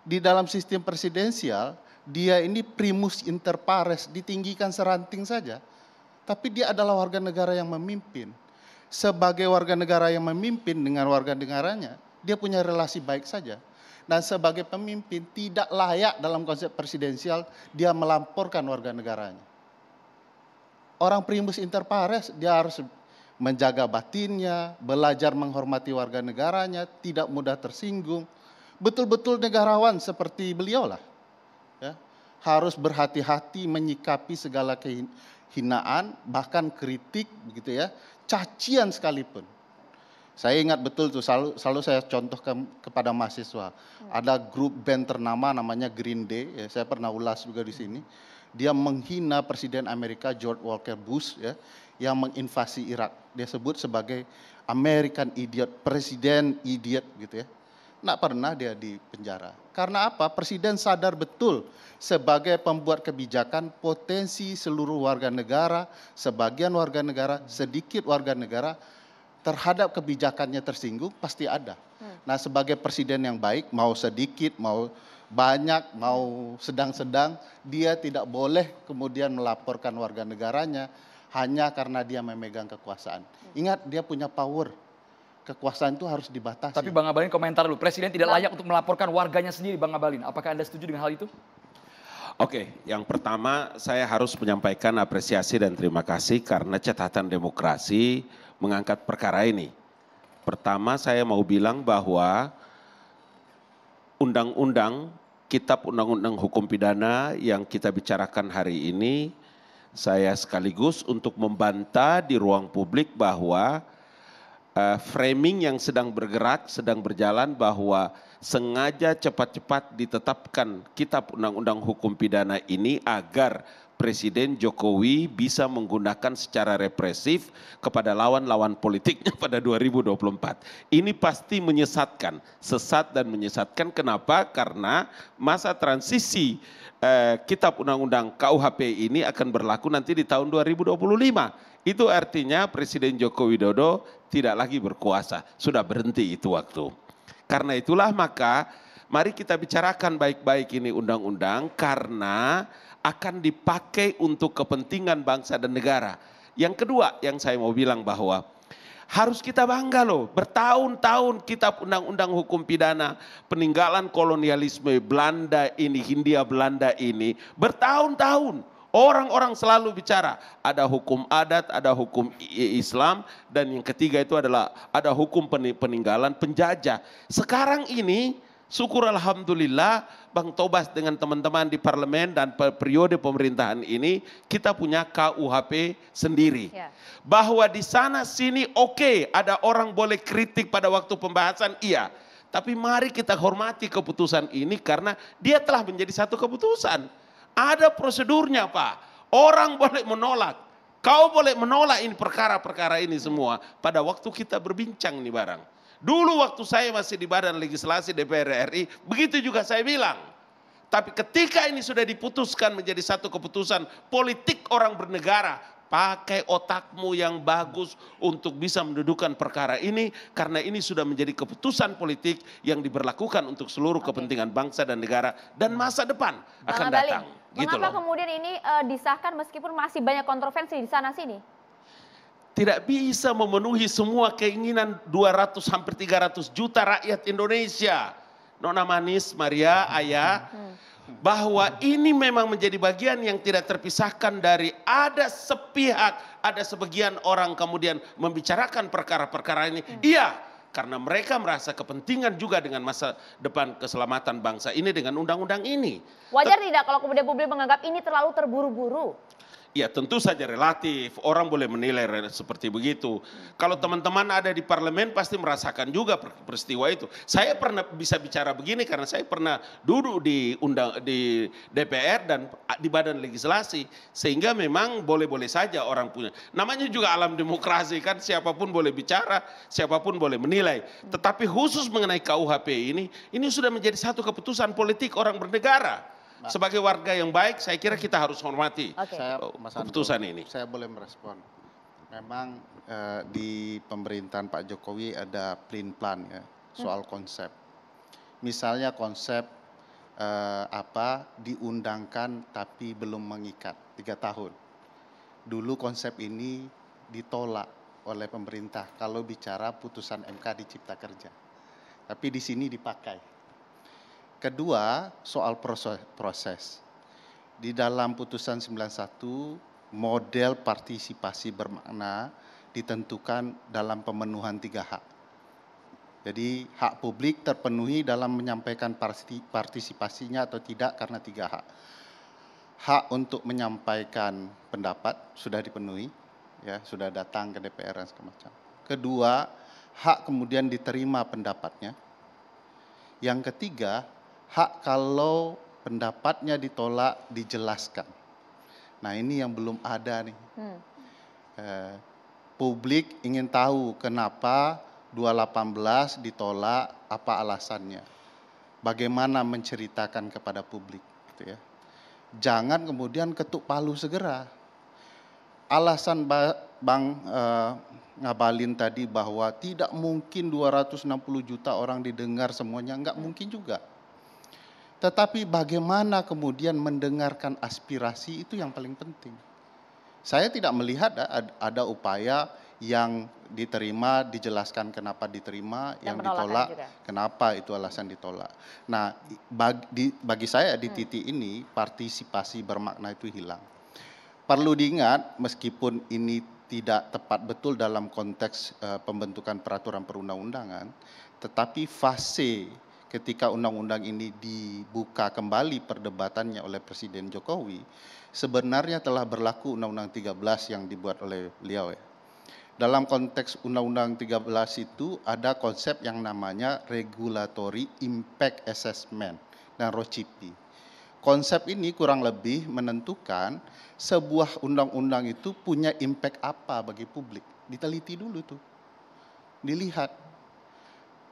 Di dalam sistem presidensial, dia ini primus inter pares, ditinggikan seranting saja. Tapi dia adalah warga negara yang memimpin. Sebagai warga negara yang memimpin dengan warga negaranya, dia punya relasi baik saja dan sebagai pemimpin tidak layak dalam konsep presidensial dia melamporkan warga negaranya. Orang primus inter pares dia harus menjaga batinnya, belajar menghormati warga negaranya, tidak mudah tersinggung. Betul-betul negarawan seperti beliau lah. Ya. Harus berhati-hati menyikapi segala kehinaan, bahkan kritik begitu ya, cacian sekalipun saya ingat betul tuh selalu selalu saya contoh ke, kepada mahasiswa. Ada grup band ternama namanya Green Day, ya, saya pernah ulas juga di sini. Dia menghina Presiden Amerika George Walker Bush ya yang menginvasi Irak. Dia sebut sebagai American idiot, presiden idiot gitu ya. Nggak pernah dia di penjara. Karena apa? Presiden sadar betul sebagai pembuat kebijakan potensi seluruh warga negara, sebagian warga negara, sedikit warga negara terhadap kebijakannya tersinggung pasti ada. Hmm. Nah, sebagai presiden yang baik, mau sedikit, mau banyak, mau sedang-sedang, dia tidak boleh kemudian melaporkan warga negaranya hanya karena dia memegang kekuasaan. Ingat, dia punya power. Kekuasaan itu harus dibatasi. Tapi Bang Abalin komentar dulu, Presiden tidak layak untuk melaporkan warganya sendiri, Bang Abalin. Apakah Anda setuju dengan hal itu? Oke, yang pertama saya harus menyampaikan apresiasi dan terima kasih karena catatan demokrasi mengangkat perkara ini. Pertama saya mau bilang bahwa undang-undang, kitab undang-undang hukum pidana yang kita bicarakan hari ini, saya sekaligus untuk membantah di ruang publik bahwa uh, framing yang sedang bergerak, sedang berjalan bahwa sengaja cepat-cepat ditetapkan kitab undang-undang hukum pidana ini agar Presiden Jokowi bisa menggunakan secara represif kepada lawan-lawan politiknya *laughs* pada 2024. Ini pasti menyesatkan, sesat dan menyesatkan. Kenapa? Karena masa transisi eh, Kitab Undang-Undang KUHP ini akan berlaku nanti di tahun 2025 itu artinya Presiden Joko Widodo tidak lagi berkuasa, sudah berhenti itu waktu. Karena itulah maka mari kita bicarakan baik-baik ini undang-undang karena akan dipakai untuk kepentingan bangsa dan negara. Yang kedua yang saya mau bilang bahwa harus kita bangga loh. Bertahun-tahun kitab undang-undang hukum pidana peninggalan kolonialisme Belanda ini, Hindia Belanda ini bertahun-tahun. Orang-orang selalu bicara ada hukum adat, ada hukum Islam dan yang ketiga itu adalah ada hukum peninggalan penjajah. Sekarang ini syukur alhamdulillah Bang Tobas dengan teman-teman di parlemen dan periode pemerintahan ini kita punya KUHP sendiri. Ya. Bahwa di sana sini oke okay, ada orang boleh kritik pada waktu pembahasan iya. Tapi mari kita hormati keputusan ini karena dia telah menjadi satu keputusan. Ada prosedurnya Pak. Orang boleh menolak. Kau boleh menolak ini perkara-perkara ini semua pada waktu kita berbincang nih barang. Dulu waktu saya masih di Badan Legislasi DPR RI, begitu juga saya bilang. Tapi ketika ini sudah diputuskan menjadi satu keputusan politik orang bernegara, pakai otakmu yang bagus untuk bisa mendudukan perkara ini karena ini sudah menjadi keputusan politik yang diberlakukan untuk seluruh kepentingan bangsa dan negara dan masa depan akan datang. Gitu Mengapa loh. kemudian ini uh, disahkan meskipun masih banyak kontroversi di sana sini? Tidak bisa memenuhi semua keinginan 200 hampir 300 juta rakyat Indonesia. Nona Manis, Maria, Ayah, bahwa ini memang menjadi bagian yang tidak terpisahkan dari ada sepihak, ada sebagian orang kemudian membicarakan perkara-perkara ini. Hmm. Iya, karena mereka merasa kepentingan juga dengan masa depan keselamatan bangsa ini dengan undang-undang ini. Wajar tidak kalau kemudian publik menganggap ini terlalu terburu-buru? Ya tentu saja relatif, orang boleh menilai seperti begitu. Kalau teman-teman ada di parlemen pasti merasakan juga peristiwa itu. Saya pernah bisa bicara begini karena saya pernah duduk di undang di DPR dan di badan legislasi sehingga memang boleh-boleh saja orang punya. Namanya juga alam demokrasi kan siapa pun boleh bicara, siapa pun boleh menilai. Tetapi khusus mengenai KUHP ini, ini sudah menjadi satu keputusan politik orang bernegara sebagai warga yang baik, saya kira kita harus hormati okay. saya, Mas keputusan ini. Saya boleh merespon. Memang eh, di pemerintahan Pak Jokowi ada plan plan ya soal hmm. konsep. Misalnya konsep eh, apa diundangkan tapi belum mengikat tiga tahun. Dulu konsep ini ditolak oleh pemerintah kalau bicara putusan MK di Cipta Kerja. Tapi di sini dipakai Kedua, soal proses. Di dalam putusan 91, model partisipasi bermakna ditentukan dalam pemenuhan tiga hak. Jadi hak publik terpenuhi dalam menyampaikan partisipasinya atau tidak karena tiga hak. Hak untuk menyampaikan pendapat sudah dipenuhi, ya sudah datang ke DPR dan semacam. Kedua, hak kemudian diterima pendapatnya. Yang ketiga, hak kalau pendapatnya ditolak dijelaskan. Nah ini yang belum ada nih. Hmm. Eh, publik ingin tahu kenapa 218 ditolak, apa alasannya. Bagaimana menceritakan kepada publik. Gitu ya. Jangan kemudian ketuk palu segera. Alasan Bang eh, Ngabalin tadi bahwa tidak mungkin 260 juta orang didengar semuanya, enggak mungkin juga tetapi bagaimana kemudian mendengarkan aspirasi itu yang paling penting. Saya tidak melihat ada upaya yang diterima, dijelaskan kenapa diterima, yang, yang ditolak, juga. kenapa itu alasan ditolak. Nah, bagi, bagi saya di hmm. titik hmm. ini partisipasi bermakna itu hilang. Perlu diingat, meskipun ini tidak tepat betul dalam konteks uh, pembentukan peraturan perundang-undangan, tetapi fase ketika undang-undang ini dibuka kembali perdebatannya oleh Presiden Jokowi, sebenarnya telah berlaku Undang-Undang 13 yang dibuat oleh beliau ya. Dalam konteks Undang-Undang 13 itu ada konsep yang namanya Regulatory Impact Assessment dan ROCIPI. Konsep ini kurang lebih menentukan sebuah undang-undang itu punya impact apa bagi publik. Diteliti dulu tuh. Dilihat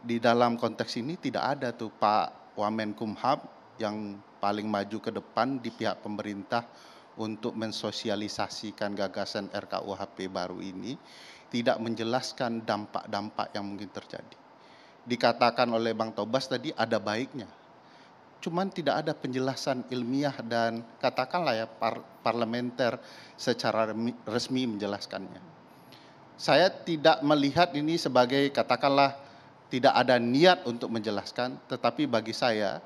di dalam konteks ini tidak ada tuh Pak Wamenkumham yang paling maju ke depan di pihak pemerintah untuk mensosialisasikan gagasan RKUHP baru ini tidak menjelaskan dampak-dampak yang mungkin terjadi. Dikatakan oleh Bang Tobas tadi ada baiknya. Cuman tidak ada penjelasan ilmiah dan katakanlah ya par parlementer secara resmi menjelaskannya. Saya tidak melihat ini sebagai katakanlah tidak ada niat untuk menjelaskan, tetapi bagi saya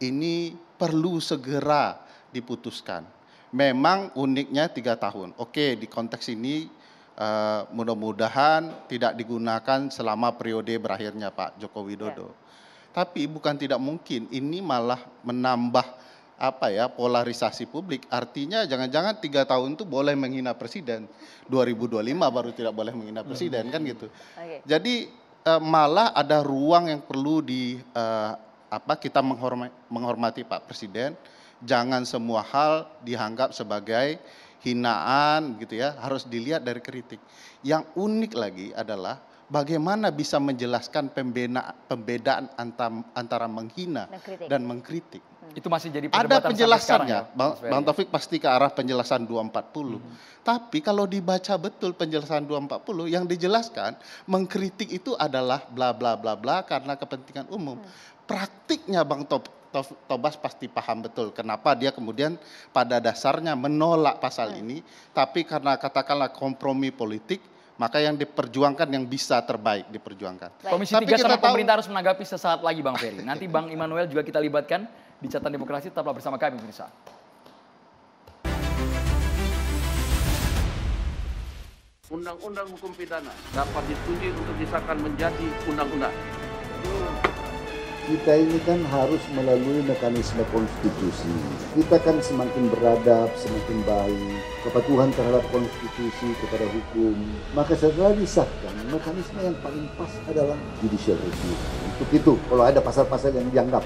ini perlu segera diputuskan. Memang uniknya tiga tahun. Oke, di konteks ini uh, mudah-mudahan tidak digunakan selama periode berakhirnya Pak Joko Widodo. Ya. Tapi bukan tidak mungkin, ini malah menambah apa ya polarisasi publik. Artinya jangan-jangan tiga tahun itu boleh menghina presiden, 2025 baru tidak boleh menghina presiden kan gitu. Okay. Jadi uh, malah ada ruang yang perlu di uh, apa kita menghormati, menghormati Pak Presiden jangan semua hal dianggap sebagai hinaan gitu ya, harus dilihat dari kritik. Yang unik lagi adalah bagaimana bisa menjelaskan pembena, pembedaan antara, antara menghina dan, dan mengkritik. Hmm. Itu masih jadi Ada penjelasannya, ya, Bang, Bang Taufik pasti ke arah penjelasan 240. Hmm. Tapi kalau dibaca betul penjelasan 240, yang dijelaskan mengkritik itu adalah bla bla bla bla karena kepentingan umum. Hmm. Praktiknya Bang Top, Tobas pasti paham betul kenapa dia kemudian pada dasarnya menolak pasal hmm. ini, tapi karena katakanlah kompromi politik, maka yang diperjuangkan yang bisa terbaik diperjuangkan. Baik. Komisi Tapi 3 sama tahu, pemerintah harus menanggapi sesaat lagi Bang Ferry. Nanti Bang Immanuel juga kita libatkan di catatan demokrasi tetaplah bersama kami pemirsa. Undang-undang hukum pidana dapat disetujui untuk disahkan menjadi undang-undang kita ini kan harus melalui mekanisme konstitusi. Kita kan semakin beradab, semakin baik, kepatuhan terhadap konstitusi, kepada hukum. Maka setelah disahkan, mekanisme yang paling pas adalah judicial review. Untuk itu, kalau ada pasal-pasal yang dianggap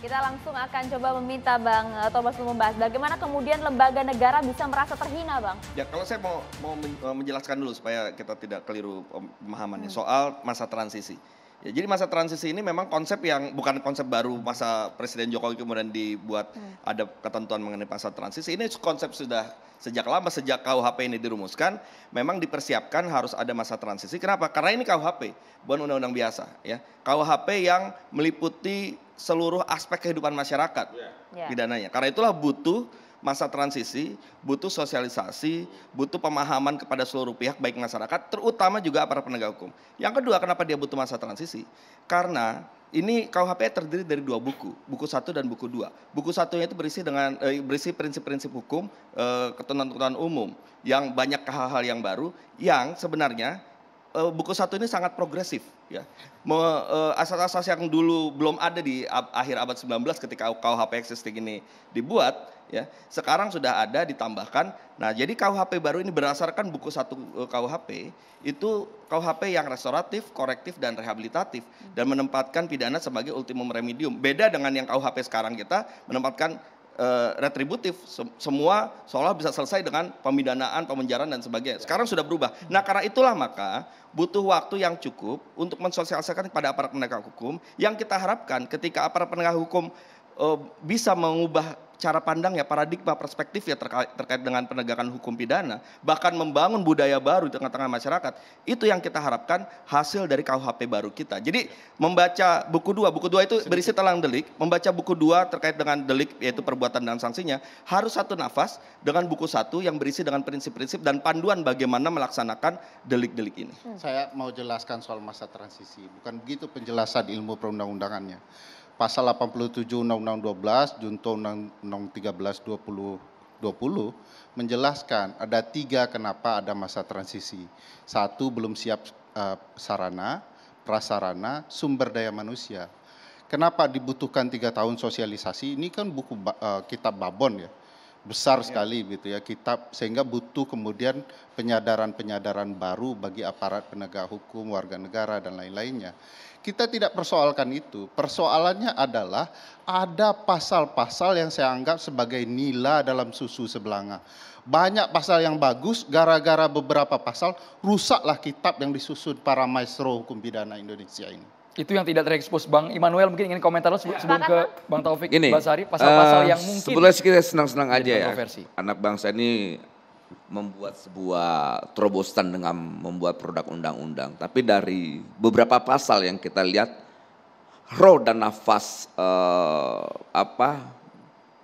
Kita langsung akan coba meminta Bang eh, Thomas membahas bagaimana kemudian lembaga negara bisa merasa terhina, Bang. Ya, kalau saya mau mau eh, menjelaskan dulu supaya kita tidak keliru pemahamannya hmm. soal masa transisi. Ya, jadi masa transisi ini memang konsep yang bukan konsep baru masa Presiden Jokowi kemudian dibuat hmm. ada ketentuan mengenai masa transisi. Ini konsep sudah sejak lama sejak KUHP ini dirumuskan memang dipersiapkan harus ada masa transisi. Kenapa? Karena ini KUHP, bukan undang-undang biasa ya. KUHP yang meliputi seluruh aspek kehidupan masyarakat yeah. pidananya. Karena itulah butuh masa transisi, butuh sosialisasi, butuh pemahaman kepada seluruh pihak baik masyarakat, terutama juga para penegak hukum. Yang kedua, kenapa dia butuh masa transisi? Karena ini KUHP terdiri dari dua buku, buku satu dan buku dua. Buku satunya itu berisi dengan eh, berisi prinsip-prinsip hukum, eh, ketentuan-ketentuan umum, yang banyak hal-hal yang baru, yang sebenarnya uh, buku satu ini sangat progresif ya. Uh, asas-asas yang dulu belum ada di akhir abad 19 ketika KUHP existing ini dibuat ya. Sekarang sudah ada ditambahkan. Nah, jadi KUHP baru ini berdasarkan buku satu eh, KUHP itu KUHP yang restoratif, korektif dan rehabilitatif dan menempatkan pidana sebagai ultimum remedium. Beda dengan yang KUHP sekarang kita menempatkan uh, retributif semua seolah bisa selesai dengan pemidanaan, pemenjaraan dan sebagainya. Sekarang sudah berubah. Nah, karena itulah maka butuh waktu yang cukup untuk mensosialisasikan kepada aparat penegak hukum yang kita harapkan ketika aparat penegak hukum uh, bisa mengubah cara pandang ya paradigma perspektif ya terkait, terkait dengan penegakan hukum pidana bahkan membangun budaya baru di tengah-tengah masyarakat. Itu yang kita harapkan hasil dari KUHP baru kita. Jadi membaca buku dua buku dua itu berisi telang delik membaca buku dua terkait dengan delik yaitu perbuatan dan sanksinya harus satu nafas dengan buku satu yang berisi dengan prinsip-prinsip dan panduan bagaimana melaksanakan delik-delik ini. Saya mau jelaskan soal masa transisi bukan begitu penjelasan ilmu perundang-undangannya pasal 87 Undang-Undang 12, Junto Undang-Undang 13 20 20 menjelaskan ada tiga kenapa ada masa transisi. Satu belum siap uh, sarana, prasarana, sumber daya manusia. Kenapa dibutuhkan tiga tahun sosialisasi? Ini kan buku uh, kitab Babon ya, besar sekali gitu ya kitab sehingga butuh kemudian penyadaran-penyadaran baru bagi aparat penegak hukum, warga negara dan lain-lainnya. Kita tidak persoalkan itu. Persoalannya adalah ada pasal-pasal yang saya anggap sebagai nila dalam susu sebelanga. Banyak pasal yang bagus, gara-gara beberapa pasal rusaklah kitab yang disusun para maestro hukum pidana Indonesia ini. Itu yang tidak terekspos Bang Immanuel mungkin ingin komentar lo sebelum, ke Bang Taufik Gini, Basari pasal-pasal eh, yang mungkin Sebenarnya sih kita senang-senang aja ya. Anak bangsa ini membuat sebuah terobosan dengan membuat produk undang-undang. Tapi dari beberapa pasal yang kita lihat, roh dan nafas eh, apa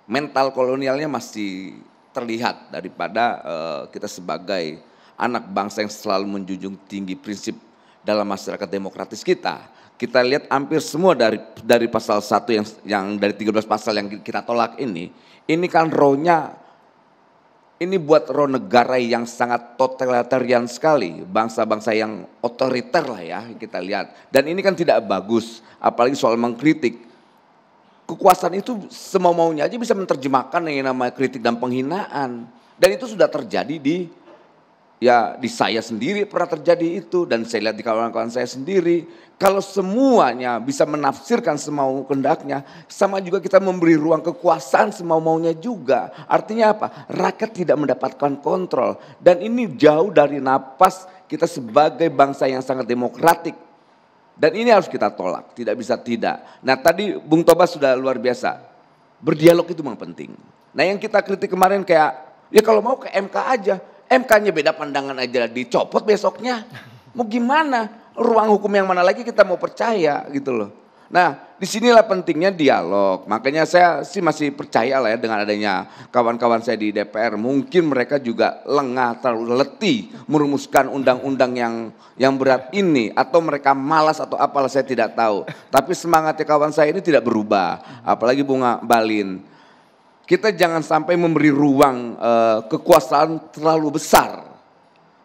mental kolonialnya masih terlihat daripada eh, kita sebagai anak bangsa yang selalu menjunjung tinggi prinsip dalam masyarakat demokratis kita. Kita lihat hampir semua dari dari pasal 1 yang yang dari 13 pasal yang kita tolak ini, ini kan rohnya ini buat roh negara yang sangat totalitarian sekali, bangsa-bangsa yang otoriter lah ya kita lihat. Dan ini kan tidak bagus, apalagi soal mengkritik. Kekuasaan itu semau maunya aja bisa menerjemahkan yang namanya kritik dan penghinaan. Dan itu sudah terjadi di ya di saya sendiri pernah terjadi itu dan saya lihat di kawan-kawan saya sendiri. Kalau semuanya bisa menafsirkan semau kehendaknya, sama juga kita memberi ruang kekuasaan semau maunya juga. Artinya apa? Rakyat tidak mendapatkan kontrol dan ini jauh dari napas kita sebagai bangsa yang sangat demokratik. Dan ini harus kita tolak, tidak bisa tidak. Nah tadi Bung Tobas sudah luar biasa. Berdialog itu memang penting. Nah yang kita kritik kemarin kayak, ya kalau mau ke MK aja. MK-nya beda pandangan aja dicopot besoknya. Mau gimana? Ruang hukum yang mana lagi kita mau percaya gitu loh. Nah di sinilah pentingnya dialog. Makanya saya sih masih percaya lah ya dengan adanya kawan-kawan saya di DPR. Mungkin mereka juga lengah, terlalu letih merumuskan undang-undang yang yang berat ini. Atau mereka malas atau apalah saya tidak tahu. Tapi semangatnya kawan saya ini tidak berubah. Apalagi Bunga Balin kita jangan sampai memberi ruang uh, kekuasaan terlalu besar.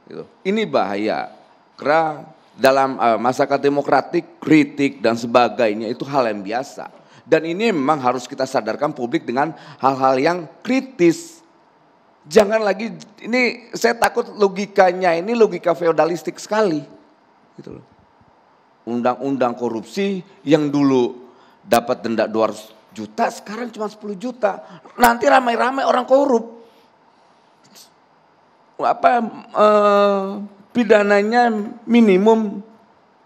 Gitu. Ini bahaya. Karena dalam uh, masyarakat demokratik, kritik dan sebagainya itu hal yang biasa. Dan ini memang harus kita sadarkan publik dengan hal-hal yang kritis. Jangan lagi, ini saya takut logikanya ini logika feodalistik sekali. Gitu loh. Undang-undang korupsi yang dulu dapat denda 200 juta, sekarang cuma 10 juta. Nanti ramai-ramai orang korup. Apa eh, pidananya minimum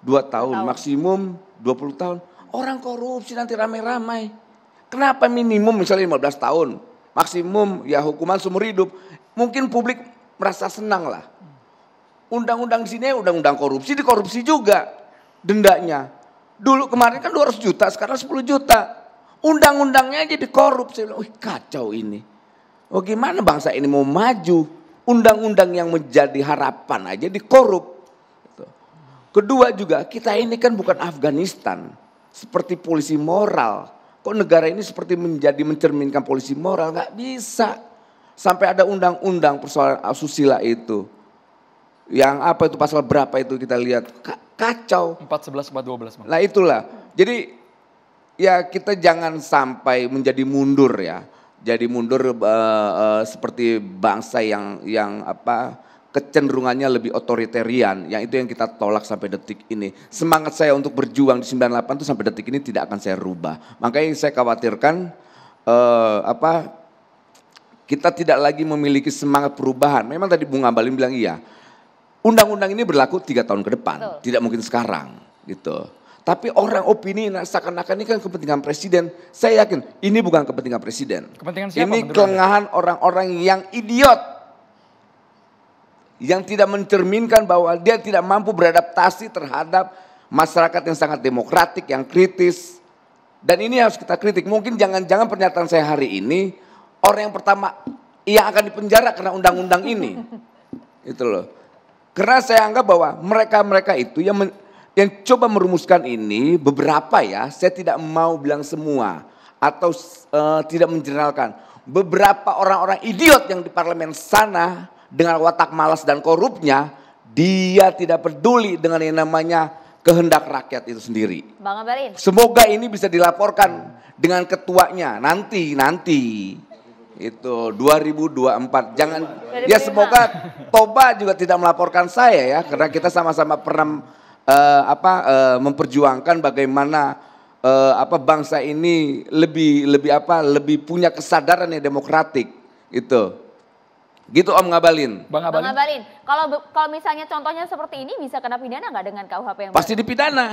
2 tahun, tahun. maksimum 20 tahun. Orang korupsi nanti ramai-ramai. Kenapa minimum misalnya 15 tahun, maksimum ya hukuman seumur hidup. Mungkin publik merasa senang lah. Undang-undang di sini undang-undang korupsi, dikorupsi juga dendanya. Dulu kemarin kan 200 juta, sekarang 10 juta. Undang-undangnya aja dikorup. Saya bilang, wih kacau ini. Oh gimana bangsa ini mau maju? Undang-undang yang menjadi harapan aja dikorup. Kedua juga, kita ini kan bukan Afghanistan. Seperti polisi moral. Kok negara ini seperti menjadi mencerminkan polisi moral? Gak bisa. Sampai ada undang-undang persoalan asusila itu. Yang apa itu pasal berapa itu kita lihat. Kacau. 411 412 Bang. Nah itulah. Jadi ya kita jangan sampai menjadi mundur ya. Jadi mundur uh, uh, seperti bangsa yang yang apa kecenderungannya lebih otoritarian. Yang itu yang kita tolak sampai detik ini. Semangat saya untuk berjuang di 98 itu sampai detik ini tidak akan saya rubah. Makanya saya khawatirkan uh, apa kita tidak lagi memiliki semangat perubahan. Memang tadi Bung Abalin bilang iya. Undang-undang ini berlaku tiga tahun ke depan, Betul. tidak mungkin sekarang, gitu. Tapi orang opini seakan-akan ini kan kepentingan presiden. Saya yakin ini bukan kepentingan presiden. Kepentingan siapa Ini kelengahan orang-orang yang idiot. Yang tidak mencerminkan bahwa dia tidak mampu beradaptasi terhadap masyarakat yang sangat demokratik, yang kritis. Dan ini harus kita kritik. Mungkin jangan-jangan pernyataan saya hari ini, orang yang pertama yang akan dipenjara karena undang-undang ini. *laughs* Itu loh. Karena saya anggap bahwa mereka-mereka itu yang men- yang coba merumuskan ini beberapa ya, saya tidak mau bilang semua atau eh, tidak menjeneralkan. Beberapa orang-orang idiot yang di parlemen sana dengan watak malas dan korupnya, dia tidak peduli dengan yang namanya kehendak rakyat itu sendiri. Bang Abalin. Semoga ini bisa dilaporkan dengan ketuanya nanti nanti itu 2024 jangan ya semoga Toba juga tidak melaporkan saya ya karena kita sama-sama pernah eh, apa eh, memperjuangkan bagaimana eh, apa bangsa ini lebih lebih apa lebih punya kesadaran yang demokratik itu Gitu Om Ngabalin. Bang Bang Abalin, kalau kalau misalnya contohnya seperti ini bisa kena pidana nggak dengan KUHP yang Pasti baru? dipidana.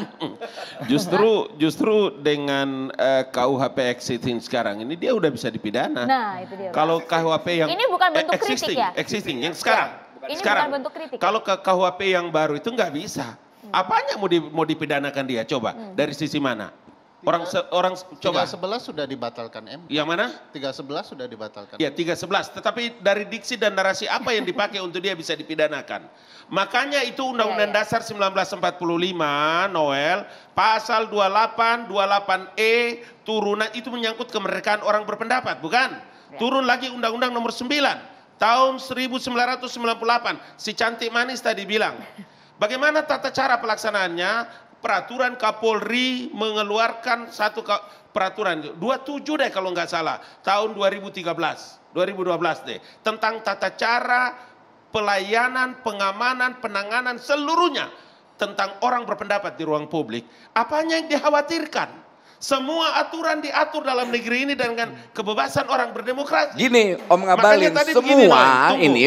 *laughs* Justru justru dengan eh, KUHP existing sekarang ini dia udah bisa dipidana. Nah, itu dia. Kalau KUHP yang Ini bukan bentuk kritik existing, ya? existing yang sekarang. Ya, ini sekarang. bukan bentuk kritik ya? Kalau ke KUHP yang baru itu nggak bisa. Apanya mau di, mau dipidanakan dia? Coba Hmm. dari sisi mana? Orang se- orang coba 311 sudah dibatalkan M. yang mana? 311 sudah dibatalkan. Ya 311, tetapi dari diksi dan narasi apa yang dipakai *laughs* untuk dia bisa dipidanakan. Makanya itu Undang-Undang Ya, ya. Dasar 1945, Noel, pasal 28, 28E, turunan itu menyangkut kemerdekaan orang berpendapat, bukan? Ya. Turun lagi Undang-Undang nomor 9, tahun 1998, si cantik manis tadi bilang. Bagaimana tata cara pelaksanaannya? Peraturan Kapolri mengeluarkan satu peraturan. 27 deh kalau nggak salah. Tahun 2013 2012 deh. Tentang tata cara pelayanan pengamanan penanganan seluruhnya tentang orang berpendapat di ruang publik. Apanya yang dikhawatirkan? Semua aturan diatur dalam negeri ini dengan kebebasan orang berdemokrasi. Gini Om Ngabalin, semua begini, ini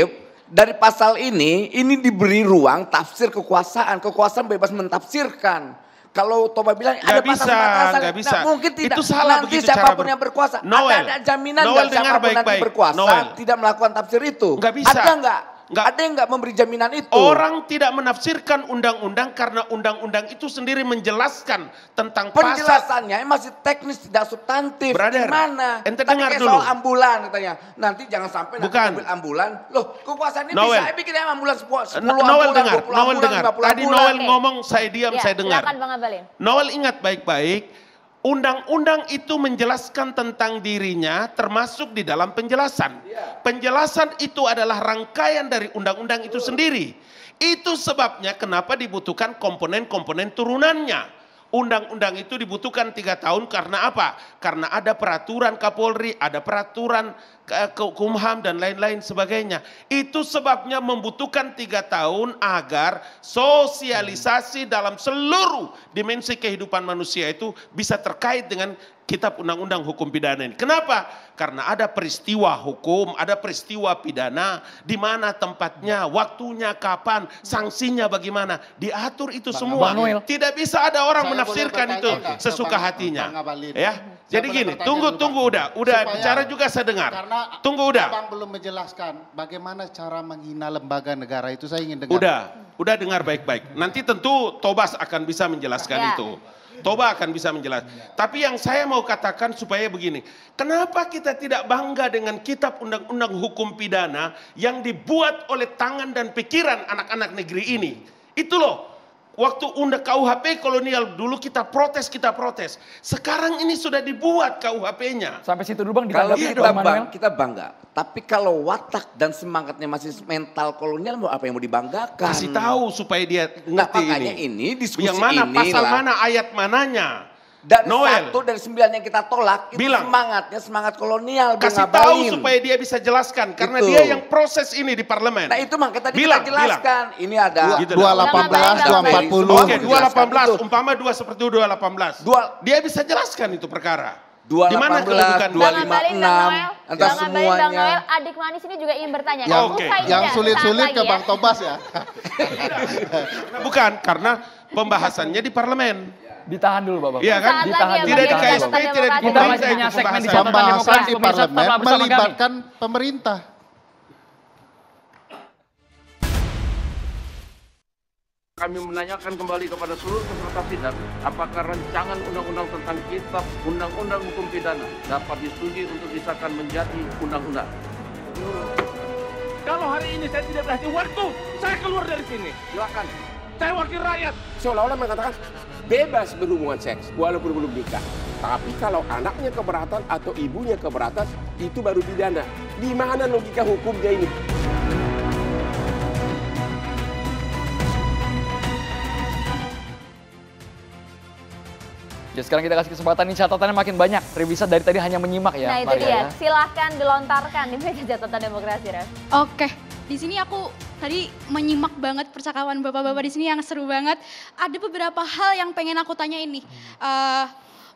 dari pasal ini, ini diberi ruang tafsir kekuasaan. Kekuasaan bebas mentafsirkan. Kalau Toba bilang ada Nggak bisa, batasan-batasan, nggak bisa. nah, mungkin tidak. Itu salah Nanti siapa pun ber- yang berkuasa, Noel, ada, ada jaminan Noel dengar siapa pun nanti baik-baik. berkuasa Noel. tidak melakukan tafsir itu? Nggak bisa. Ada nggak? Nggak. Ada yang nggak memberi jaminan itu? Orang tidak menafsirkan undang-undang karena undang-undang itu sendiri menjelaskan tentang pasal Penjelasannya masih teknis tidak substantif. Brother, Gimana? ente Tadi dengar dulu. soal ambulan katanya. Nanti jangan sampai nanti Bukan. mobil ambulan. Loh, kekuasaan ini Noel. bisa bikin ambulan 10 No- ambulan, Noel dengar, 20 Noel ambulan, dengar. 50 Tadi ambulan. Noel ngomong saya diam, Ya, saya dengar. Noel ingat baik-baik, undang-undang itu menjelaskan tentang dirinya termasuk di dalam penjelasan. Penjelasan itu adalah rangkaian dari undang-undang itu sendiri. Itu sebabnya kenapa dibutuhkan komponen-komponen turunannya. Undang-undang itu dibutuhkan tiga tahun karena apa? Karena ada peraturan Kapolri, ada peraturan ke- Kumham dan lain-lain sebagainya. Itu sebabnya membutuhkan tiga tahun agar sosialisasi dalam seluruh dimensi kehidupan manusia itu bisa terkait dengan kitab undang-undang hukum pidana ini. Kenapa? Karena ada peristiwa hukum, ada peristiwa pidana, di mana tempatnya, waktunya, kapan, sanksinya bagaimana. Diatur itu semua. Bang. Tidak bisa ada orang Saya menafsirkan itu bertanya nggak ke sesuka Bang- hatinya. Bang? Ya. Saya Jadi gini, tunggu dulu, tunggu Bang? udah, udah Supaya- bicara juga saya dengar. Karena Tunggu udah. Abang belum menjelaskan bagaimana cara menghina lembaga negara itu saya ingin dengar. Udah, udah dengar baik-baik. Nanti tentu Tobas akan bisa menjelaskan Ya. itu. Toba akan bisa menjelaskan. Tapi yang saya mau katakan supaya begini. Kenapa kita tidak bangga dengan kitab undang-undang hukum pidana yang dibuat oleh tangan dan pikiran anak-anak negeri ini? Itu loh. Waktu undang KUHP kolonial dulu kita protes, kita protes. Sekarang ini sudah dibuat KUHP-nya. Sampai situ dulu Bang Kalau kita Bang kita bangga. Tapi kalau watak dan semangatnya masih mental kolonial, mau apa yang mau dibanggakan? Kasih tahu supaya dia Nah, ngerti makanya ini. ini diskusi Yang mana, ini pasal lah. mana, ayat mananya. Dan Noel. satu dari sembilan yang kita tolak itu Bilang. semangatnya semangat kolonial. Bung Kasih Abalin. tahu supaya dia bisa jelaskan karena Itu. dia yang proses ini di parlemen. Nah itu makanya tadi Bilang, kita jelaskan. Ini ada Gitu Dua dah. delapan belas, dua empat puluh. Oke, 218, menjelaskan itu. umpama 2 seperti 218. Dua- Dia bisa jelaskan itu perkara. Dua Di mana delapan belas, dua lima enam, Noel, atas Bang semuanya. Noel, adik manis ini juga ingin bertanya. Yang, Oke. Usai yang sulit-sulit ke lagi Bang ya. Tobas ya. *laughs* Bukan, karena pembahasannya di parlemen. Ditahan dulu Bapak. Iya kan? Ditahan lagi ya, dulu. Tidak di KSP, tidak di Kita masih punya segmen di catatan demokrasi. di parlemen melibatkan pemerintah. Kami menanyakan kembali kepada seluruh peserta sidang, apakah rancangan undang-undang tentang kitab undang-undang hukum pidana dapat disetujui untuk disahkan menjadi undang-undang. Kalau hari ini saya tidak berhasil waktu, saya keluar dari sini. Silakan. Saya wakil rakyat. Seolah-olah mengatakan bebas berhubungan seks walaupun belum nikah. Tapi kalau anaknya keberatan atau ibunya keberatan, itu baru pidana. Di mana logika hukumnya ini? Ya sekarang kita kasih kesempatan nih catatannya makin banyak. Revisa dari tadi hanya menyimak ya. Nah itu Maria, dia, ya. silahkan dilontarkan di meja catatan demokrasi, Ref. Oke, di sini aku tadi menyimak banget percakapan bapak-bapak di sini yang seru banget. Ada beberapa hal yang pengen aku tanya ini. Eh,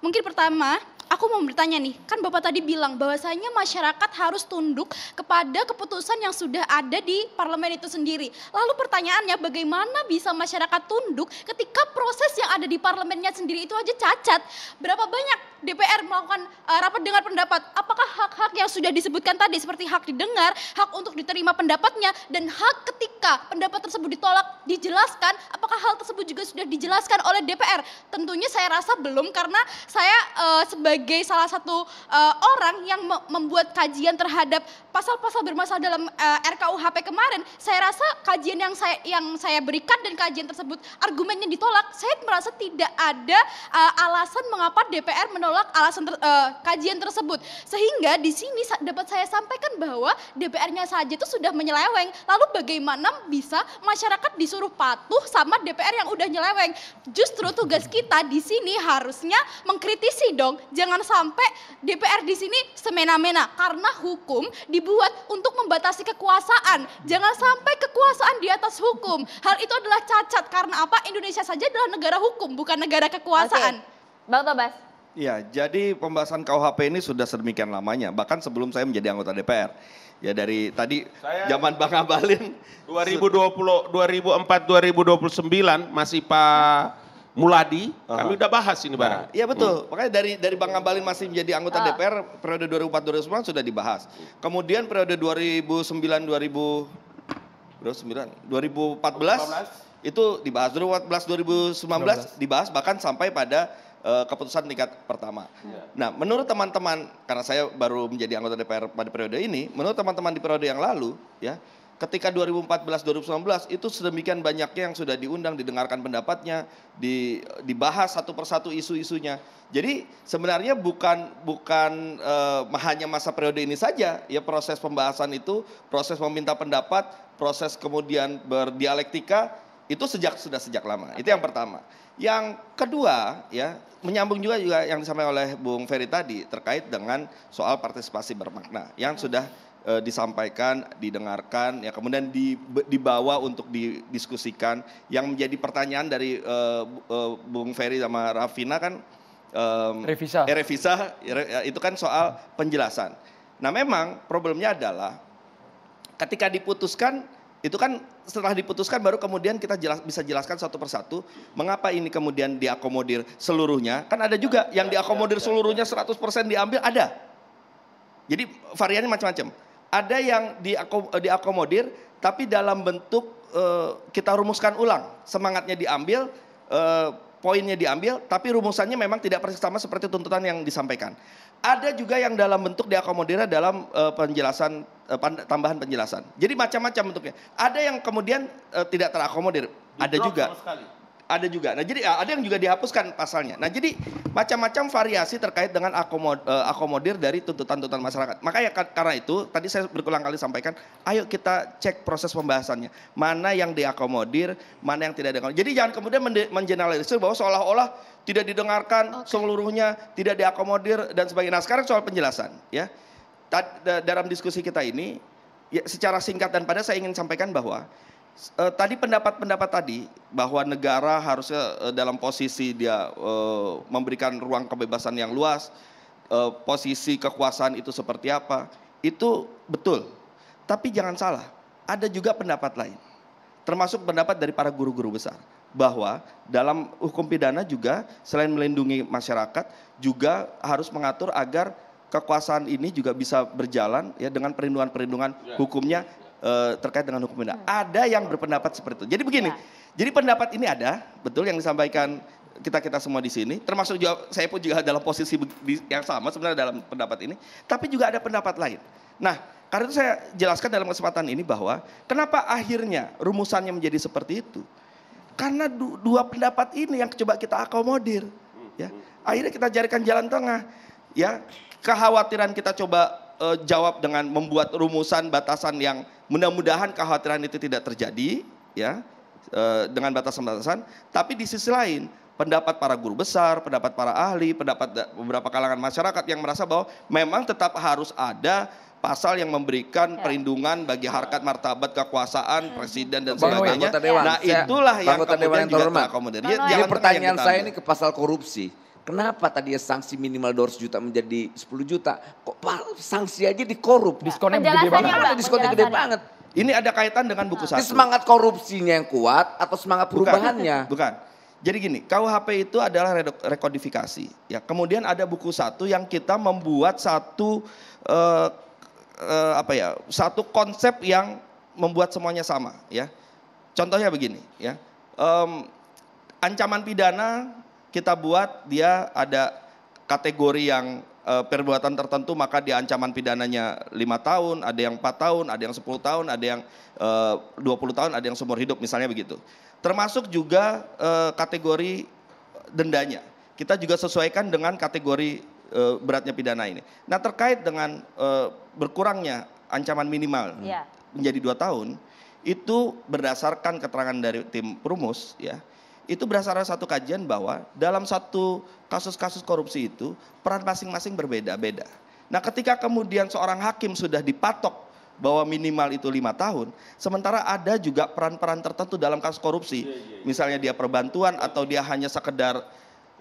mungkin pertama, aku mau bertanya nih, kan Bapak tadi bilang bahwasanya masyarakat harus tunduk kepada keputusan yang sudah ada di parlemen itu sendiri. Lalu pertanyaannya bagaimana bisa masyarakat tunduk ketika proses yang ada di parlemennya sendiri itu aja cacat? Berapa banyak DPR melakukan uh, rapat dengar pendapat? Apakah hak-hak yang sudah disebutkan tadi seperti hak didengar, hak untuk diterima pendapatnya dan hak ketika pendapat tersebut ditolak dijelaskan, apakah hal tersebut juga sudah dijelaskan oleh DPR? Tentunya saya rasa belum karena saya uh, sebagai salah satu uh, orang yang me membuat kajian terhadap pasal-pasal bermasalah dalam uh, RKUHP kemarin, saya rasa kajian yang saya yang saya berikan dan kajian tersebut argumennya ditolak, saya merasa tidak ada uh, alasan mengapa DPR menolak alasan ter, uh, kajian tersebut. Sehingga di sini dapat saya sampaikan bahwa DPR-nya saja itu sudah menyeleweng. Lalu bagaimana bisa masyarakat disuruh patuh sama DPR yang udah nyeleweng? Justru tugas kita di sini harusnya mengkritisi dong. Jangan sampai DPR di sini semena-mena karena hukum dibuat untuk membatasi kekuasaan. Jangan sampai kekuasaan di atas hukum. Hal itu adalah cacat karena apa? Indonesia saja adalah negara hukum, bukan negara kekuasaan. Oke. Bang Tobas. Ya, jadi pembahasan KUHP ini sudah sedemikian lamanya, bahkan sebelum saya menjadi anggota DPR. Ya dari tadi saya zaman Bang Abalin 2020 2004 2029 masih Pak Muladi, uh -huh. kami udah bahas ini barang. Nah, iya betul. Hmm. Makanya dari dari Bang Abalin masih menjadi anggota uh. DPR periode 2004 2009 sudah dibahas. Kemudian periode 2009 2000 2009 2014 2014. itu dibahas 2014 2019 19. dibahas bahkan sampai pada uh, keputusan tingkat pertama. Ya. Nah, menurut teman-teman karena saya baru menjadi anggota DPR pada periode ini, menurut teman-teman di periode yang lalu, ya, ketika 2014 2019 itu sedemikian banyaknya yang sudah diundang, didengarkan pendapatnya, di, dibahas satu persatu isu-isunya. Jadi sebenarnya bukan bukan uh, hanya masa periode ini saja ya proses pembahasan itu, proses meminta pendapat, proses kemudian berdialektika itu sejak sudah sejak lama. Itu yang pertama. Yang kedua ya menyambung juga juga yang disampaikan oleh Bung Ferry tadi terkait dengan soal partisipasi bermakna yang sudah e, disampaikan, didengarkan, ya kemudian di, dibawa untuk didiskusikan. Yang menjadi pertanyaan dari e, e, Bung Ferry sama Rafina kan e, revisa, eh, revisa ya, itu kan soal penjelasan. Nah memang problemnya adalah ketika diputuskan itu kan setelah diputuskan baru kemudian kita jelas, bisa jelaskan satu persatu mengapa ini kemudian diakomodir seluruhnya. Kan ada juga yang diakomodir seluruhnya 100% diambil ada. Jadi variannya macam-macam. Ada yang diakomodir tapi dalam bentuk uh, kita rumuskan ulang. Semangatnya diambil, uh, poinnya diambil tapi rumusannya memang tidak persis sama seperti tuntutan yang disampaikan. Ada juga yang dalam bentuk diakomodir dalam uh, penjelasan tambahan penjelasan. Jadi macam-macam bentuknya. Ada yang kemudian tidak terakomodir, ada juga. Ada juga. Nah, jadi ada yang juga dihapuskan pasalnya. Nah, jadi macam-macam variasi terkait dengan akomod, uh, akomodir dari tuntutan-tuntutan masyarakat. Makanya karena itu tadi saya berulang kali sampaikan, ayo kita cek proses pembahasannya. Mana yang diakomodir, mana yang tidak diakomodir. Jadi jangan kemudian mengeneralisir bahwa seolah-olah tidak didengarkan okay. seluruhnya, tidak diakomodir dan sebagainya. Nah, sekarang soal penjelasan ya. Dalam diskusi kita ini ya secara singkat dan pada saya ingin sampaikan bahwa uh, tadi pendapat-pendapat tadi bahwa negara harusnya uh, dalam posisi dia uh, memberikan ruang kebebasan yang luas, uh, posisi kekuasaan itu seperti apa, itu betul. Tapi jangan salah, ada juga pendapat lain, termasuk pendapat dari para guru-guru besar bahwa dalam hukum pidana juga selain melindungi masyarakat juga harus mengatur agar kekuasaan ini juga bisa berjalan ya dengan perlindungan-perlindungan ya. hukumnya uh, terkait dengan hukum pidana. Hmm. Ada yang berpendapat seperti itu. Jadi begini, ya. jadi pendapat ini ada, betul yang disampaikan kita kita semua di sini, termasuk juga saya pun juga dalam posisi yang sama sebenarnya dalam pendapat ini, tapi juga ada pendapat lain. Nah, karena itu saya jelaskan dalam kesempatan ini bahwa kenapa akhirnya rumusannya menjadi seperti itu. Karena dua pendapat ini yang coba kita akomodir, ya. Akhirnya kita carikan jalan tengah, ya. Kekhawatiran kita coba uh, jawab dengan membuat rumusan batasan yang Mudah-mudahan kekhawatiran itu tidak terjadi ya eh, dengan batasan-batasan, tapi di sisi lain pendapat para guru besar, pendapat para ahli, pendapat beberapa kalangan masyarakat yang merasa bahwa memang tetap harus ada pasal yang memberikan ya. perlindungan bagi harkat martabat kekuasaan presiden dan sebagainya. Dewan, nah itulah yang kemudian yang juga terakomodir. Jadi pertanyaan saya ini ke pasal korupsi. Kenapa tadi ya sanksi minimal 200 juta menjadi 10 juta? Kok sanksi aja dikorup? Diskonnya gede banget. Bang, diskonnya gede banget. Ini ada kaitan dengan buku Ini satu. semangat korupsinya yang kuat atau semangat Bukan. perubahannya? *laughs* Bukan. Jadi gini, KUHP itu adalah rekodifikasi. Ya, kemudian ada buku satu yang kita membuat satu eh, eh, apa ya, satu konsep yang membuat semuanya sama. Ya, contohnya begini. Ya, Em, ancaman pidana kita buat dia ada kategori yang eh, perbuatan tertentu maka dia ancaman pidananya lima tahun, ada yang empat tahun, ada yang 10 tahun, ada yang eh, 20 tahun, ada yang seumur hidup misalnya begitu. Termasuk juga eh, kategori dendanya. Kita juga sesuaikan dengan kategori eh, beratnya pidana ini. Nah terkait dengan eh, berkurangnya ancaman minimal Iya. menjadi dua tahun itu berdasarkan keterangan dari tim Perumus ya itu berdasarkan satu kajian bahwa dalam satu kasus-kasus korupsi itu peran masing-masing berbeda-beda. Nah ketika kemudian seorang hakim sudah dipatok bahwa minimal itu lima tahun, sementara ada juga peran-peran tertentu dalam kasus korupsi, misalnya dia perbantuan atau dia hanya sekedar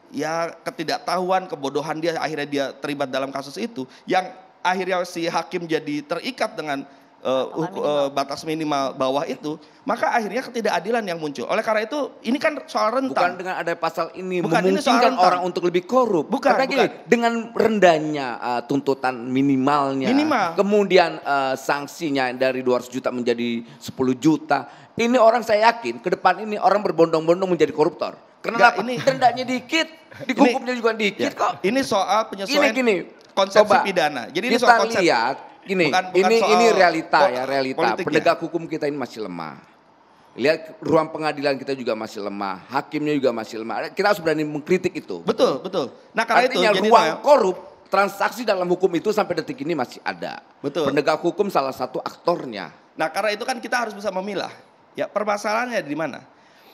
ya ketidaktahuan, kebodohan dia akhirnya dia terlibat dalam kasus itu, yang akhirnya si hakim jadi terikat dengan eh, huku- eh, batas minimal bawah itu, maka akhirnya ketidakadilan yang muncul. Oleh karena itu, ini kan soal Bukan rentang. dengan ada pasal ini Bukan, ini soal memungkinkan orang untuk lebih korup. Bukan, Karena gini, bukan. dengan rendahnya uh, tuntutan minimalnya, Minimal. kemudian uh, sanksinya dari 200 juta menjadi 10 juta, ini orang saya yakin ke depan ini orang berbondong-bondong menjadi koruptor. Karena apa? ini- *laughs* dendanya dikit, dikumpulnya juga Ya, dikit kok. Ini soal penyesuaian Gini gini, konsepsi coba pidana. Jadi ini soal konsep. lihat gini, Bukan- bukan ini ini realita ya realita. Penegak hukum kita ini masih lemah. Lihat ruang pengadilan kita juga masih lemah, hakimnya juga masih lemah. Kita harus berani mengkritik itu. Betul, betul. Nah karena Artinya itu jadi ruang Noel, korup transaksi dalam hukum itu sampai detik ini masih ada. Betul. Penegak hukum salah satu aktornya. Nah karena itu kan kita harus bisa memilah. Ya permasalahannya di mana?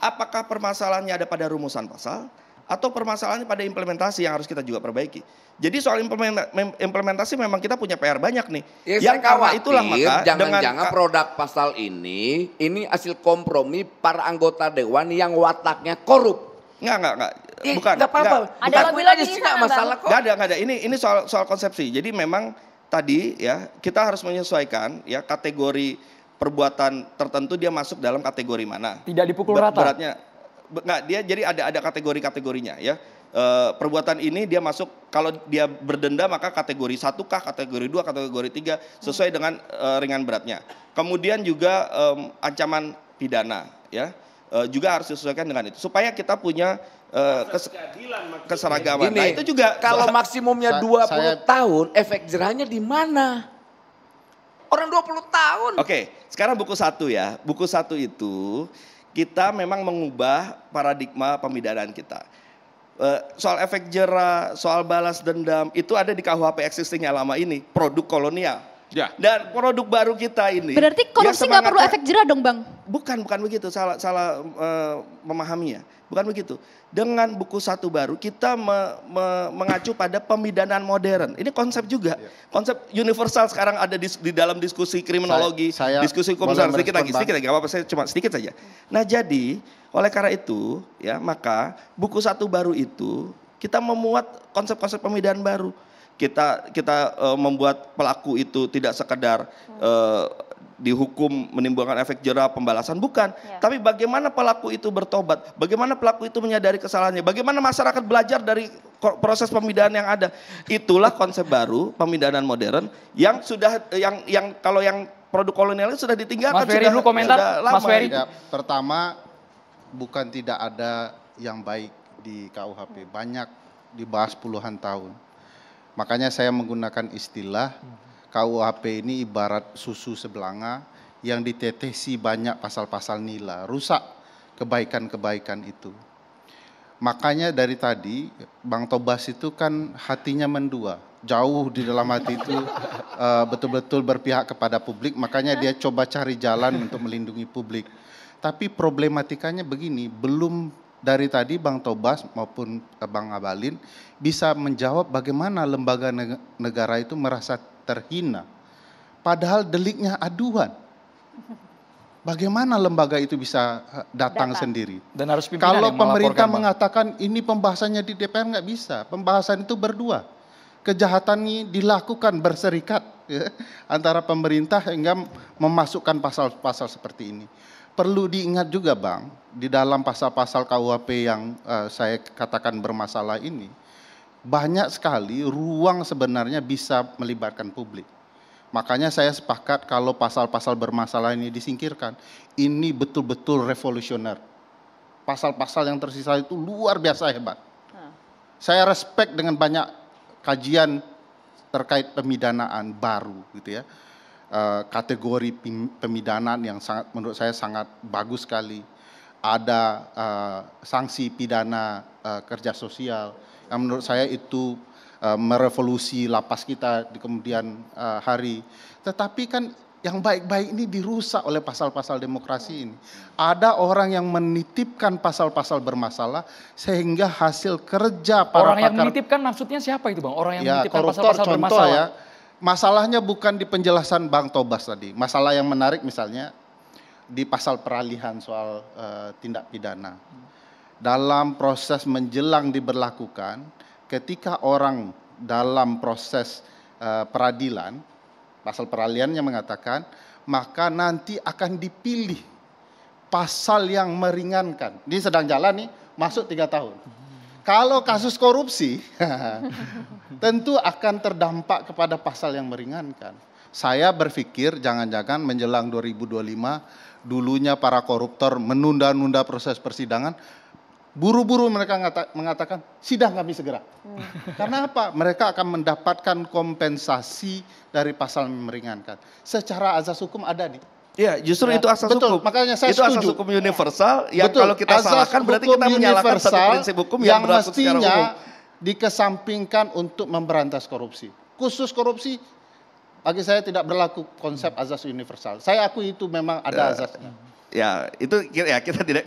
Apakah permasalahannya ada pada rumusan pasal atau permasalahannya pada implementasi yang harus kita juga perbaiki. Jadi soal implementasi memang kita punya PR banyak nih. Ya, yang saya karena khawatir itulah maka dengan jangan-jangan produk pasal ini ini hasil kompromi para anggota dewan yang wataknya korup. Enggak, enggak, enggak. Eh, Bukan. nggak apa-apa. enggak. Ada lobby-lobby aja di sih sana, nggak Bang. masalah kok. Enggak ada, enggak ada. Ini ini soal soal konsepsi. Jadi memang tadi ya kita harus menyesuaikan ya kategori perbuatan tertentu dia masuk dalam kategori mana. Tidak dipukul Ber- rata. Beratnya enggak dia jadi ada ada kategori-kategorinya ya. Eh, perbuatan ini dia masuk kalau dia berdenda maka kategori satu kah, kategori dua, kategori tiga sesuai dengan eh, ringan beratnya. Kemudian juga em, ancaman pidana ya eh, juga harus disesuaikan dengan itu supaya kita punya kes- keseragaman. Gini, Nah itu juga kalau maksimumnya Sa- 20 saya- tahun, efek jerahnya di mana? Orang 20 tahun. Oke, sekarang buku satu ya. Buku satu itu kita memang mengubah paradigma pemidanaan kita. Eh, soal efek jerah, soal balas dendam, itu ada di KUHP existing yang lama ini, produk kolonial. Ya. Dan produk baru kita ini. Berarti korupsi nggak perlu efek jerah dong bang? Bukan, bukan begitu. Salah, salah eh, memahaminya. Bukan begitu. Dengan buku satu baru kita me- me- mengacu pada pemidanaan modern. Ini konsep juga. Konsep universal sekarang ada di, di dalam diskusi kriminologi, Saya- saya diskusi hukum besar. Sedikit lagi, sedikit lagi. Gak apa-apa, saya cuma sedikit saja. Nah jadi, oleh karena itu, ya maka buku satu baru itu kita memuat konsep-konsep pemidanaan baru. Kita kita eh, membuat pelaku itu tidak sekedar eh, dihukum menimbulkan efek jerah pembalasan bukan Ya. tapi bagaimana pelaku itu bertobat bagaimana pelaku itu menyadari kesalahannya bagaimana masyarakat belajar dari proses pemidanaan yang ada itulah konsep baru pemidanaan modern yang sudah yang yang kalau yang produk kolonial itu sudah ditinggalkan Mas Ferry sudah, dulu komentar. sudah Mas lama Ferry. itu. Ya, pertama bukan tidak ada yang baik di KUHP, banyak dibahas puluhan tahun. Makanya saya menggunakan istilah KUHP ini ibarat susu sebelanga yang ditetesi banyak pasal-pasal nila, rusak kebaikan-kebaikan itu. Makanya dari tadi Bang Tobas itu kan hatinya mendua, jauh di dalam hati itu *laughs* eh, betul-betul berpihak kepada publik, makanya dia coba cari jalan untuk melindungi publik. Tapi problematikanya begini, belum dari tadi Bang Tobas maupun Bang Abalin bisa menjawab bagaimana lembaga neg- negara itu merasa terhina. Padahal deliknya aduan. bagaimana lembaga itu bisa eh, datang, Datang. sendiri? Dan harus Kalau pemerintah Bang. mengatakan ini pembahasannya di DPR nggak bisa, pembahasan itu berdua. Kejahatan ini dilakukan berserikat ya, antara pemerintah hingga memasukkan pasal-pasal seperti ini. Perlu diingat juga bang, di dalam pasal-pasal KUHP yang eh, saya katakan bermasalah ini, banyak sekali ruang sebenarnya bisa melibatkan publik. Makanya saya sepakat kalau pasal-pasal bermasalah ini disingkirkan. Ini betul-betul revolusioner. Pasal-pasal yang tersisa itu luar biasa hebat. Saya respect dengan banyak kajian terkait pemidanaan baru gitu ya. Eh, kategori pemidanaan yang sangat menurut saya sangat bagus sekali. Ada eh, sanksi pidana eh, kerja sosial yang menurut saya itu eh, merevolusi lapas kita di kemudian eh, hari. Tetapi kan yang baik-baik ini dirusak oleh pasal-pasal demokrasi ini. Ada orang yang menitipkan pasal-pasal bermasalah sehingga hasil kerja para Orang yang pakar menitipkan maksudnya siapa itu bang? Orang yang ya menitipkan pasal-pasal contoh bermasalah. ya. Masalahnya bukan di penjelasan Bang Tobas tadi. Masalah yang menarik misalnya di pasal peralihan soal eh, tindak pidana. Dalam proses menjelang diberlakukan, ketika orang dalam proses eh, peradilan, pasal peralihannya mengatakan, maka nanti akan dipilih pasal yang meringankan. Ini sedang jalan nih, masuk tiga tahun. Kalau kasus korupsi, *laughs* tentu akan terdampak kepada pasal yang meringankan. Saya berpikir jangan-jangan menjelang 2025, dulunya para koruptor menunda-nunda proses persidangan, buru-buru mereka ngata- mengatakan sidang kami segera. Karena apa? Mereka akan mendapatkan kompensasi dari pasal meringankan. Secara azas hukum ada nih. Ya, justru Ya, itu asas betul, hukum. makanya saya itu asas setuju. hukum universal yang Betul, kalau kita azas salahkan berarti kita menyalahkan satu prinsip hukum yang, yang berlaku secara mestinya umum. dikesampingkan untuk memberantas korupsi. Khusus korupsi bagi saya tidak berlaku konsep azas universal. Saya akui itu memang ada azasnya. Ya, itu ya kita tidak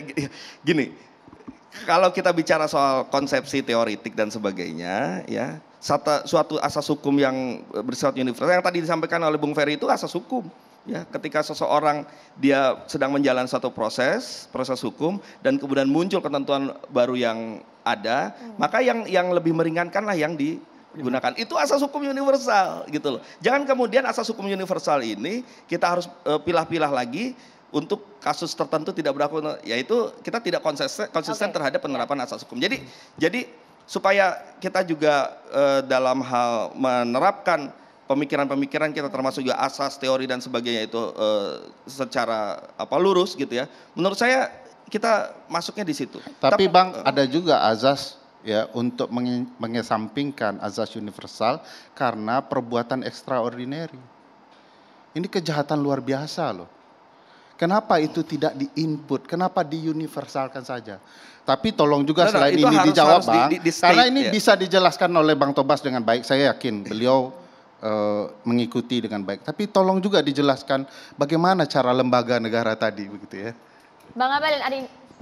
gini. Kalau kita bicara soal konsepsi teoritik dan sebagainya, ya satu, suatu asas hukum yang bersifat universal yang tadi disampaikan oleh Bung Ferry itu asas hukum. Ya, ketika seseorang dia sedang menjalani suatu proses, proses hukum dan kemudian muncul ketentuan baru yang ada, maka yang yang lebih meringankanlah yang digunakan. Itu asas hukum universal gitu loh. Jangan kemudian asas hukum universal ini kita harus eh, pilah-pilah lagi untuk kasus tertentu tidak berlaku yaitu kita tidak konsisten konsisten Oke. terhadap penerapan asas hukum. Jadi jadi supaya kita juga eh, dalam hal menerapkan pemikiran-pemikiran kita termasuk juga asas teori dan sebagainya itu eh, secara apa lurus gitu ya. Menurut saya kita masuknya di situ. Tapi Tap- Bang ada juga azas ya untuk menge- mengesampingkan azas universal karena perbuatan extraordinary. Ini kejahatan luar biasa loh. Kenapa itu tidak di-input? Kenapa diuniversalkan saja? Tapi tolong juga Nah, selain ini harus- dijawab harus di- Bang, di- di state, karena ini ya. bisa dijelaskan oleh Bang Tobas dengan baik. Saya yakin beliau eh, mengikuti dengan baik. Tapi tolong juga dijelaskan bagaimana cara lembaga negara tadi begitu ya. Bang Abalin, ada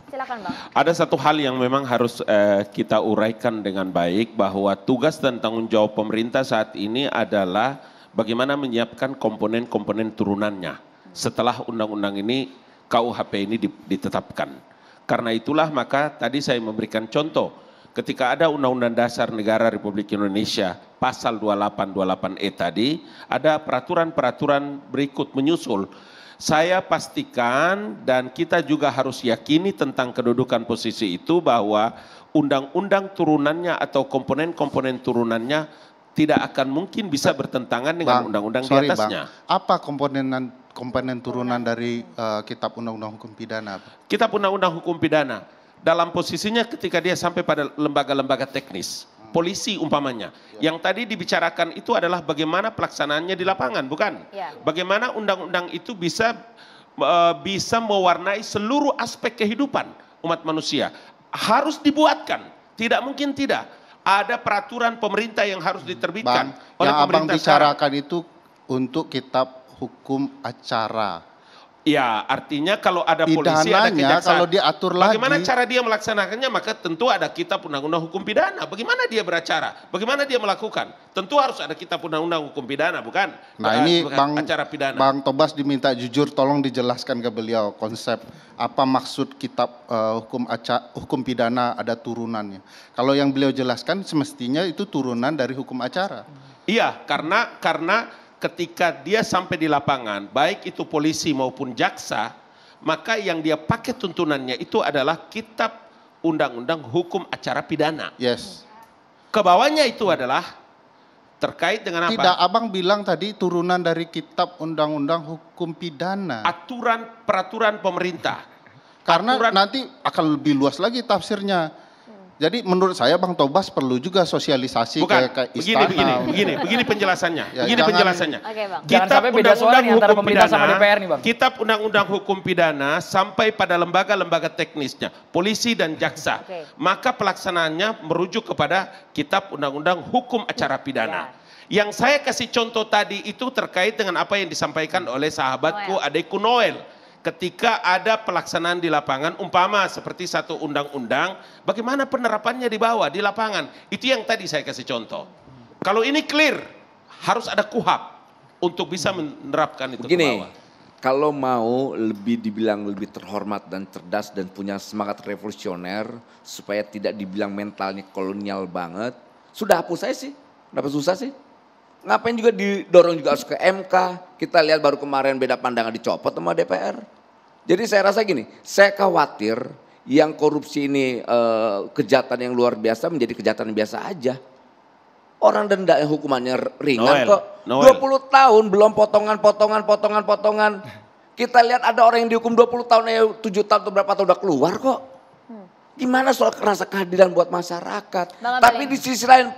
silakan Bang. Ada satu hal yang memang harus eh, kita uraikan dengan baik bahwa tugas dan tanggung jawab pemerintah saat ini adalah bagaimana menyiapkan komponen-komponen turunannya setelah undang-undang ini KUHP ini di- ditetapkan. Karena itulah maka tadi saya memberikan contoh ketika ada Undang-Undang Dasar Negara Republik Indonesia pasal 2828E tadi ada peraturan-peraturan berikut menyusul saya pastikan dan kita juga harus yakini tentang kedudukan posisi itu bahwa undang-undang turunannya atau komponen-komponen turunannya tidak akan mungkin bisa bertentangan dengan undang-undang di atasnya. Bang. Apa komponen komponen turunan dari eh, Kitab Undang-Undang Hukum Pidana? Kitab Undang-Undang Hukum Pidana dalam posisinya ketika dia sampai pada lembaga-lembaga teknis, polisi umpamanya. Yang tadi dibicarakan itu adalah bagaimana pelaksanaannya di lapangan, bukan? Ya. Bagaimana undang-undang itu bisa eh, bisa mewarnai seluruh aspek kehidupan umat manusia. Harus dibuatkan, tidak mungkin tidak. Ada peraturan pemerintah yang harus diterbitkan Bang, oleh yang abang pemerintah sekarang. bicarakan itu untuk Kitab Hukum Acara. Ya, artinya kalau ada polisi ada kejaksaan. kalau diatur lagi. Bagaimana cara dia melaksanakannya? Maka tentu ada kitab undang-undang hukum pidana. Bagaimana dia beracara? Bagaimana dia melakukan? Tentu harus ada kitab undang-undang hukum pidana, bukan? Nah Bukan- ini bukan Bang, acara pidana. Bang Tobas diminta jujur, tolong dijelaskan ke beliau konsep apa maksud kitab eh, hukum aca, hukum pidana ada turunannya. Kalau yang beliau jelaskan semestinya itu turunan dari hukum acara. Iya, karena karena ketika dia sampai di lapangan, baik itu polisi maupun jaksa, maka yang dia pakai tuntunannya itu adalah kitab undang-undang hukum acara pidana. Yes. Ke bawahnya itu adalah terkait dengan apa? Tidak, abang bilang tadi turunan dari kitab undang-undang hukum pidana. Aturan peraturan pemerintah. Karena aturan- nanti akan lebih luas lagi tafsirnya. Jadi menurut saya Bang Tobas perlu juga sosialisasi Bukan, ke, ke begini, istana. begini, begini, begini penjelasannya. Ya, begini jangan- penjelasannya. Oke, Bang. Jangan sampai beda suara nih antara pemerintah sama DPR nih, Bang. Kitab Undang-Undang Hukum Pidana sampai pada lembaga-lembaga teknisnya, polisi dan jaksa. Oke. Maka pelaksanaannya merujuk kepada Kitab Undang-Undang Hukum Acara Pidana. Ya. Yang saya kasih contoh tadi itu terkait dengan apa yang disampaikan oleh sahabatku Noel. adekku Noel. Ketika ada pelaksanaan di lapangan, umpama seperti satu undang-undang, bagaimana penerapannya di bawah, di lapangan. Itu yang tadi saya kasih contoh. Kalau ini clear, harus ada kuhab untuk bisa menerapkan itu ke Begini, bawah. kalau mau lebih dibilang lebih terhormat dan cerdas dan punya semangat revolusioner supaya tidak dibilang mentalnya kolonial banget, sudah hapus saya sih. Kenapa susah sih? Ngapain juga didorong juga harus ke MK? Kita lihat baru kemarin beda pandangan dicopot sama DPR. Jadi saya rasa gini, saya khawatir yang korupsi ini eh, kejahatan yang luar biasa menjadi kejahatan yang biasa aja. Orang denda yang hukumannya ringan Noel, kok. Noel. 20 tahun belum potongan, potongan, potongan, potongan. Kita lihat ada orang yang dihukum 20 tahun, ya 7 tahun atau berapa tahun udah keluar kok. Gimana soal rasa keadilan buat masyarakat. Bang Tapi di sisi lain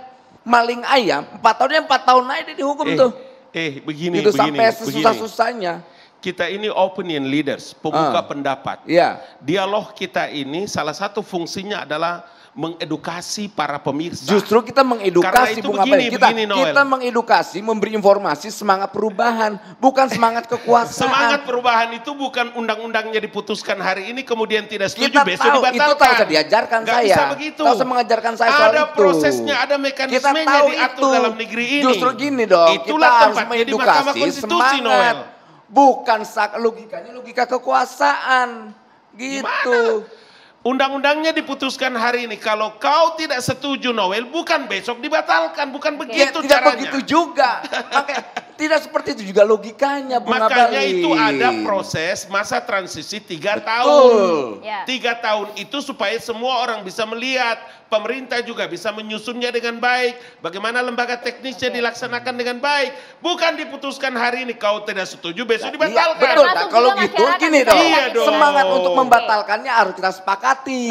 maling ayam, 4 tahunnya 4 tahun aja dia dihukum Eh, tuh. eh begini, Gitu begini, sampai begini. sesusah-susahnya. Kita ini opinion leaders, pembuka Ah. pendapat. Iya. Dialog kita ini salah satu fungsinya adalah mengedukasi para pemirsa. Justru kita mengedukasi Bung begini. Kita, begini, Noel. kita mengedukasi, memberi informasi semangat perubahan, bukan semangat kekuasaan. Semangat perubahan itu bukan undang-undangnya diputuskan hari ini kemudian tidak setuju Kita besok tahu, dibatalkan. itu usah diajarkan Nggak saya. bisa begitu. Usah mengajarkan saya soal Ada itu. prosesnya, ada Kita mekanismenya tahu diatur itu. dalam negeri ini. Justru gini dong, Itulah kita harus tempatnya di Mahkamah mengedukasi Konstitusi, semangat. Noel. Bukan sak logikanya logika kekuasaan. Gitu. Undang-undangnya diputuskan hari ini. Kalau kau tidak setuju Noel, bukan besok dibatalkan, bukan Ya, begitu tidak caranya. begitu juga. *laughs* Makanya, tidak seperti itu juga logikanya Bung Makanya itu ada proses masa transisi tiga Betul. tahun. Ya. Tiga tahun itu supaya semua orang bisa melihat, pemerintah juga bisa menyusunnya dengan baik, bagaimana lembaga teknisnya dilaksanakan dengan baik. Bukan diputuskan hari ini kau tidak setuju, besok Iya, dibatalkan. betul. Nah, kalau gitu gini dong. Iya dong. Semangat untuk membatalkannya harus kita sepakati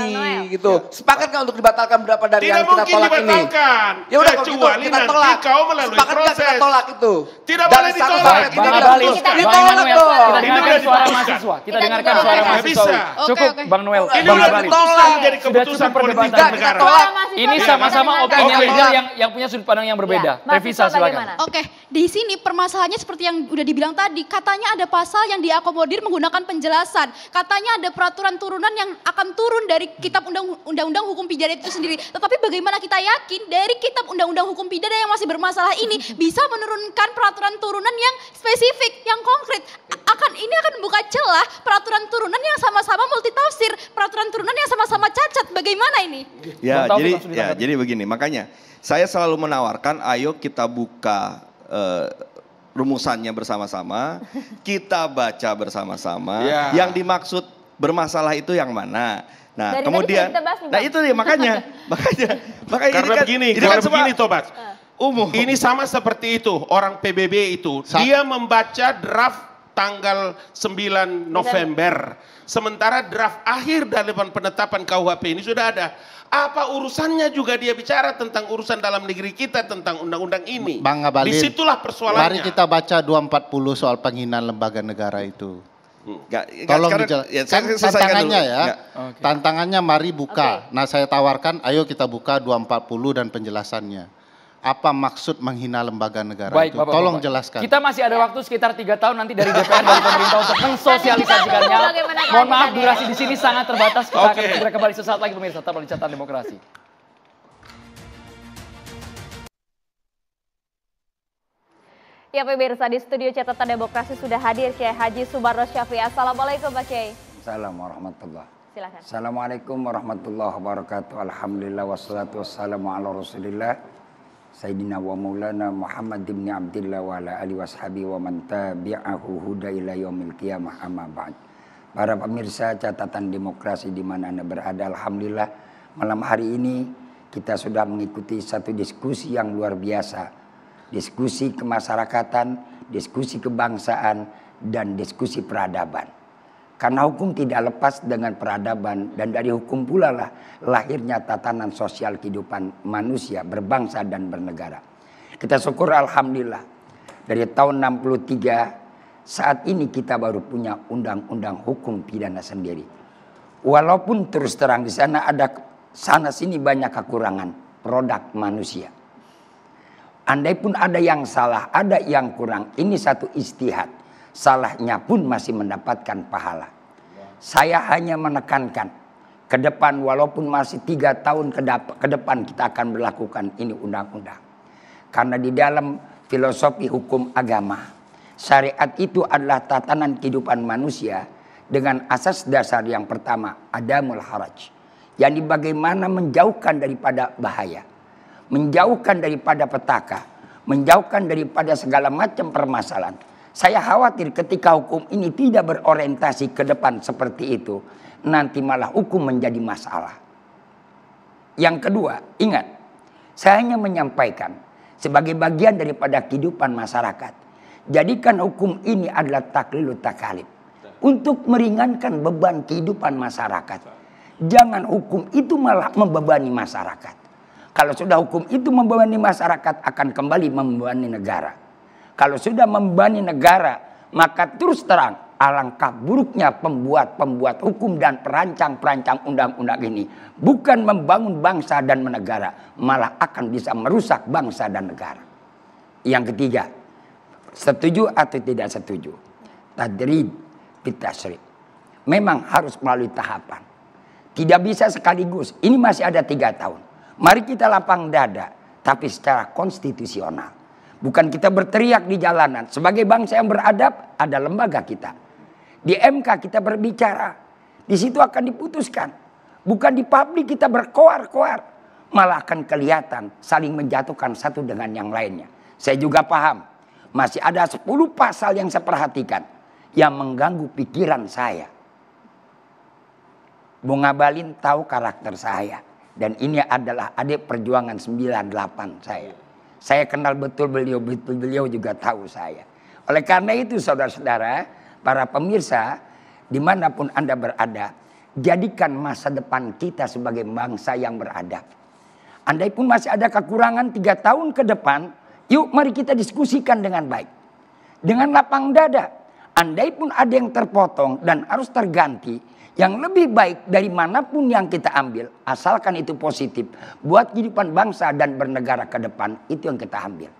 gitu. Sepakat nggak untuk dibatalkan berapa dari Tidak yang kita mungkin tolak ini? dibatalkan. Ya udah kalau gitu kita tolak. kau melalui Sepakat kita tolak itu? Tidak Dan boleh ditolak. Bang tidak Bang Ditolak dong. kita Ini dengarkan suara mahasiswa. Kita Kita dengarkan suara mahasiswa. Bisa. Cukup. Bang Noel. Ini Bang udah Abalin. diputuskan jadi Sudah keputusan politik negara. tolak. Ini sama-sama opini yang yang punya sudut pandang yang berbeda. Ya, Revisa silakan. Oke, di sini permasalahannya seperti yang udah dibilang tadi. Katanya ada pasal yang diakomodir menggunakan penjelasan. Katanya ada peraturan turunan yang akan turun dari kitab undang- undang-undang hukum pidana itu sendiri. Tetapi bagaimana kita yakin dari kitab undang-undang hukum pidana yang masih bermasalah ini bisa menurunkan peraturan turunan yang spesifik, yang konkret. A- Akan ini akan buka celah peraturan turunan yang sama-sama multitafsir, peraturan turunan yang sama-sama cacat. Bagaimana ini? Ya, Bang Taufik jadi ya, jadi begini. Makanya saya selalu menawarkan ayo kita buka eh, rumusannya bersama-sama, *laughs* kita baca bersama-sama. Ya. Yang dimaksud bermasalah itu yang mana? Nah, Dari kemudian sudah kita bahas nih, Nah, itu dia makanya. *laughs* makanya makanya Karena ini kan, begini, ini karena kan begini Tobat. Umum. Ini sama seperti itu, orang PBB itu. Sa- Dia membaca draft tanggal 9 November. Sementara draft akhir dari penetapan KUHP ini sudah ada. Apa urusannya juga dia bicara tentang urusan dalam negeri kita tentang undang-undang ini. Bang Abalin, Di situlah persoalannya. Mari kita baca 240 soal penghinaan lembaga negara itu. Nggak- nggak, Tolong sekarang- dijelaskan. ya, kan dulu. tantangannya ya. Nggak. Tantangannya mari buka. Nah saya tawarkan ayo kita buka 240 dan penjelasannya. Apa maksud menghina lembaga negara Baik, itu? Bapak, Tolong Bapak. jelaskan. Kita masih ada waktu sekitar tiga tahun nanti dari DPR dan pemerintah untuk mensosialisasikannya. Mohon maaf durasi di sini sangat terbatas. Kita akan Oke. segera kembali sesaat lagi pemirsa tetap di catatan demokrasi. Ya pemirsa di studio catatan demokrasi sudah hadir Kiai Haji Subarno Syafi'i. Assalamualaikum Pak Kiai. Assalamualaikum warahmatullahi Silakan. Assalamualaikum warahmatullahi wabarakatuh. Alhamdulillah wassalatu wassalamu ala Rasulillah Sayyidina wa Maulana Muhammad bin Abdullah wa ala alihi washabi wa man tabi'ahu huda ila yaumil qiyamah amma ba'd. Para pemirsa catatan demokrasi di mana Anda berada, alhamdulillah malam hari ini kita sudah mengikuti satu diskusi yang luar biasa. Diskusi kemasyarakatan, diskusi kebangsaan, dan diskusi peradaban. Karena hukum tidak lepas dengan peradaban dan dari hukum pula lah lahirnya tatanan sosial kehidupan manusia berbangsa dan bernegara. Kita syukur Alhamdulillah dari tahun 63 saat ini kita baru punya undang-undang hukum pidana sendiri. Walaupun terus terang di sana ada sana sini banyak kekurangan produk manusia. Andai pun ada yang salah, ada yang kurang. Ini satu istihad. Salahnya pun masih mendapatkan pahala. Saya hanya menekankan ke depan walaupun masih tiga tahun ke, depan kita akan melakukan ini undang-undang. Karena di dalam filosofi hukum agama, syariat itu adalah tatanan kehidupan manusia dengan asas dasar yang pertama, adamul haraj. Yani bagaimana menjauhkan daripada bahaya menjauhkan daripada petaka, menjauhkan daripada segala macam permasalahan. Saya khawatir ketika hukum ini tidak berorientasi ke depan seperti itu, nanti malah hukum menjadi masalah. Yang kedua, ingat, saya hanya menyampaikan sebagai bagian daripada kehidupan masyarakat. Jadikan hukum ini adalah taklilu takalib. Untuk meringankan beban kehidupan masyarakat. Jangan hukum itu malah membebani masyarakat. Kalau sudah hukum itu membebani masyarakat akan kembali membebani negara. Kalau sudah membebani negara, maka terus terang alangkah buruknya pembuat-pembuat hukum dan perancang-perancang undang-undang ini bukan membangun bangsa dan negara, malah akan bisa merusak bangsa dan negara. Yang ketiga, setuju atau tidak setuju? Tadrid bitasrib. Memang harus melalui tahapan. Tidak bisa sekaligus. Ini masih ada tiga tahun. Mari kita lapang dada, tapi secara konstitusional. Bukan kita berteriak di jalanan. Sebagai bangsa yang beradab, ada lembaga kita. Di MK kita berbicara. Di situ akan diputuskan. Bukan di publik kita berkoar-koar. Malah akan kelihatan saling menjatuhkan satu dengan yang lainnya. Saya juga paham. Masih ada 10 pasal yang saya perhatikan. Yang mengganggu pikiran saya. Bung Abalin tahu karakter saya. Dan ini adalah adik perjuangan 98 saya. Saya kenal betul beliau, betul beliau juga tahu saya. Oleh karena itu saudara-saudara, para pemirsa, di mana pun Anda berada, jadikan masa depan kita sebagai bangsa yang beradab. Andai pun masih ada kekurangan tiga tahun ke depan, yuk mari kita diskusikan dengan baik. Dengan lapang dada. Andai pun ada yang terpotong dan harus terganti, yang lebih baik dari mana pun yang kita ambil, asalkan itu positif, buat kehidupan bangsa dan bernegara ke depan, itu yang kita ambil.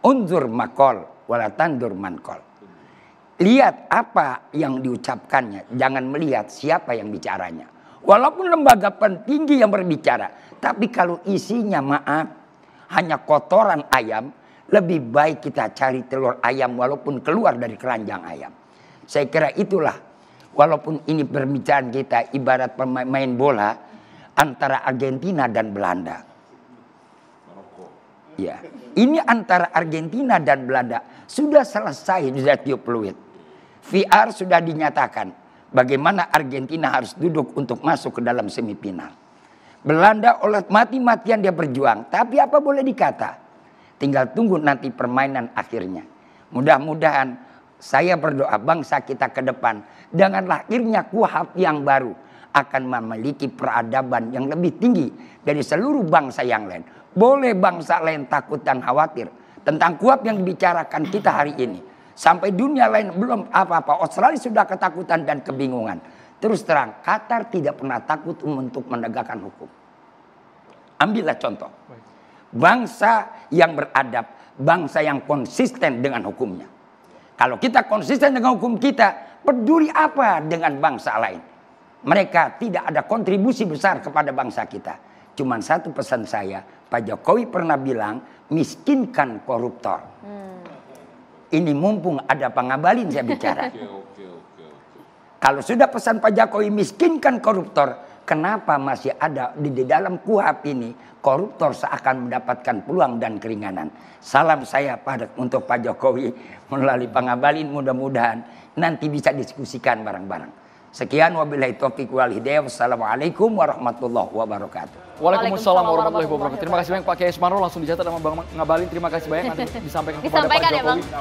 Unzur makol, walatandur mankol. Lihat apa yang diucapkannya, jangan melihat siapa yang bicaranya. Walaupun lembaga pentinggi yang berbicara, tapi kalau isinya maaf, hanya kotoran ayam, lebih baik kita cari telur ayam walaupun keluar dari keranjang ayam. Saya kira itulah walaupun ini perbicaraan kita ibarat pemain bola antara Argentina dan Belanda. Ya, ini antara Argentina dan Belanda sudah selesai sudah tiup peluit. VR sudah dinyatakan bagaimana Argentina harus duduk untuk masuk ke dalam semifinal. Belanda oleh mati-matian dia berjuang, tapi apa boleh dikata? Tinggal tunggu nanti permainan akhirnya. Mudah-mudahan saya berdoa bangsa kita ke depan dengan lahirnya kuhab yang baru akan memiliki peradaban yang lebih tinggi dari seluruh bangsa yang lain. Boleh bangsa lain takut dan khawatir tentang kuhab yang dibicarakan kita hari ini. Sampai dunia lain belum apa-apa. Australia sudah ketakutan dan kebingungan. Terus terang, Qatar tidak pernah takut untuk menegakkan hukum. Ambillah contoh. Bangsa yang beradab, bangsa yang konsisten dengan hukumnya. Kalau kita konsisten dengan hukum kita, peduli apa dengan bangsa lain? Mereka tidak ada kontribusi besar kepada bangsa kita. Cuman satu pesan saya, Pak Jokowi pernah bilang, miskinkan koruptor. Hmm. Ini mumpung ada pengabalin saya bicara. *laughs* Kalau sudah pesan Pak Jokowi miskinkan koruptor, kenapa masih ada di, di dalam kuhap ini koruptor seakan mendapatkan peluang dan keringanan. Salam saya pada untuk Pak Jokowi *laughs* melalui pengabalin mudah-mudahan nanti bisa diskusikan bareng-bareng. Sekian wabillahi taufiq wal hidayah. Wassalamualaikum warahmatullahi wabarakatuh. Waalaikumsalam warahmatullahi wabarakatuh. Terima kasih banyak Pak Kiai Ismarul langsung dicatat sama Bang Ngabalin. Terima kasih banyak nanti disampaikan kepada Pak ya, Jokowi. Ya,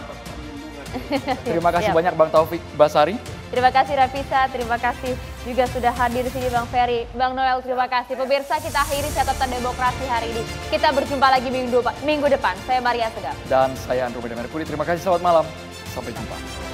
*laughs* Terima kasih banyak Bang Taufik Basari. Terima kasih Rafisa, terima kasih juga sudah hadir di sini Bang Ferry. Bang Noel, terima kasih. Pemirsa kita akhiri catatan demokrasi hari ini. Kita berjumpa lagi minggu, minggu depan. Saya Maria Segaf. Dan saya Andrew Medan Merkuri. Terima kasih, selamat malam. Sampai jumpa.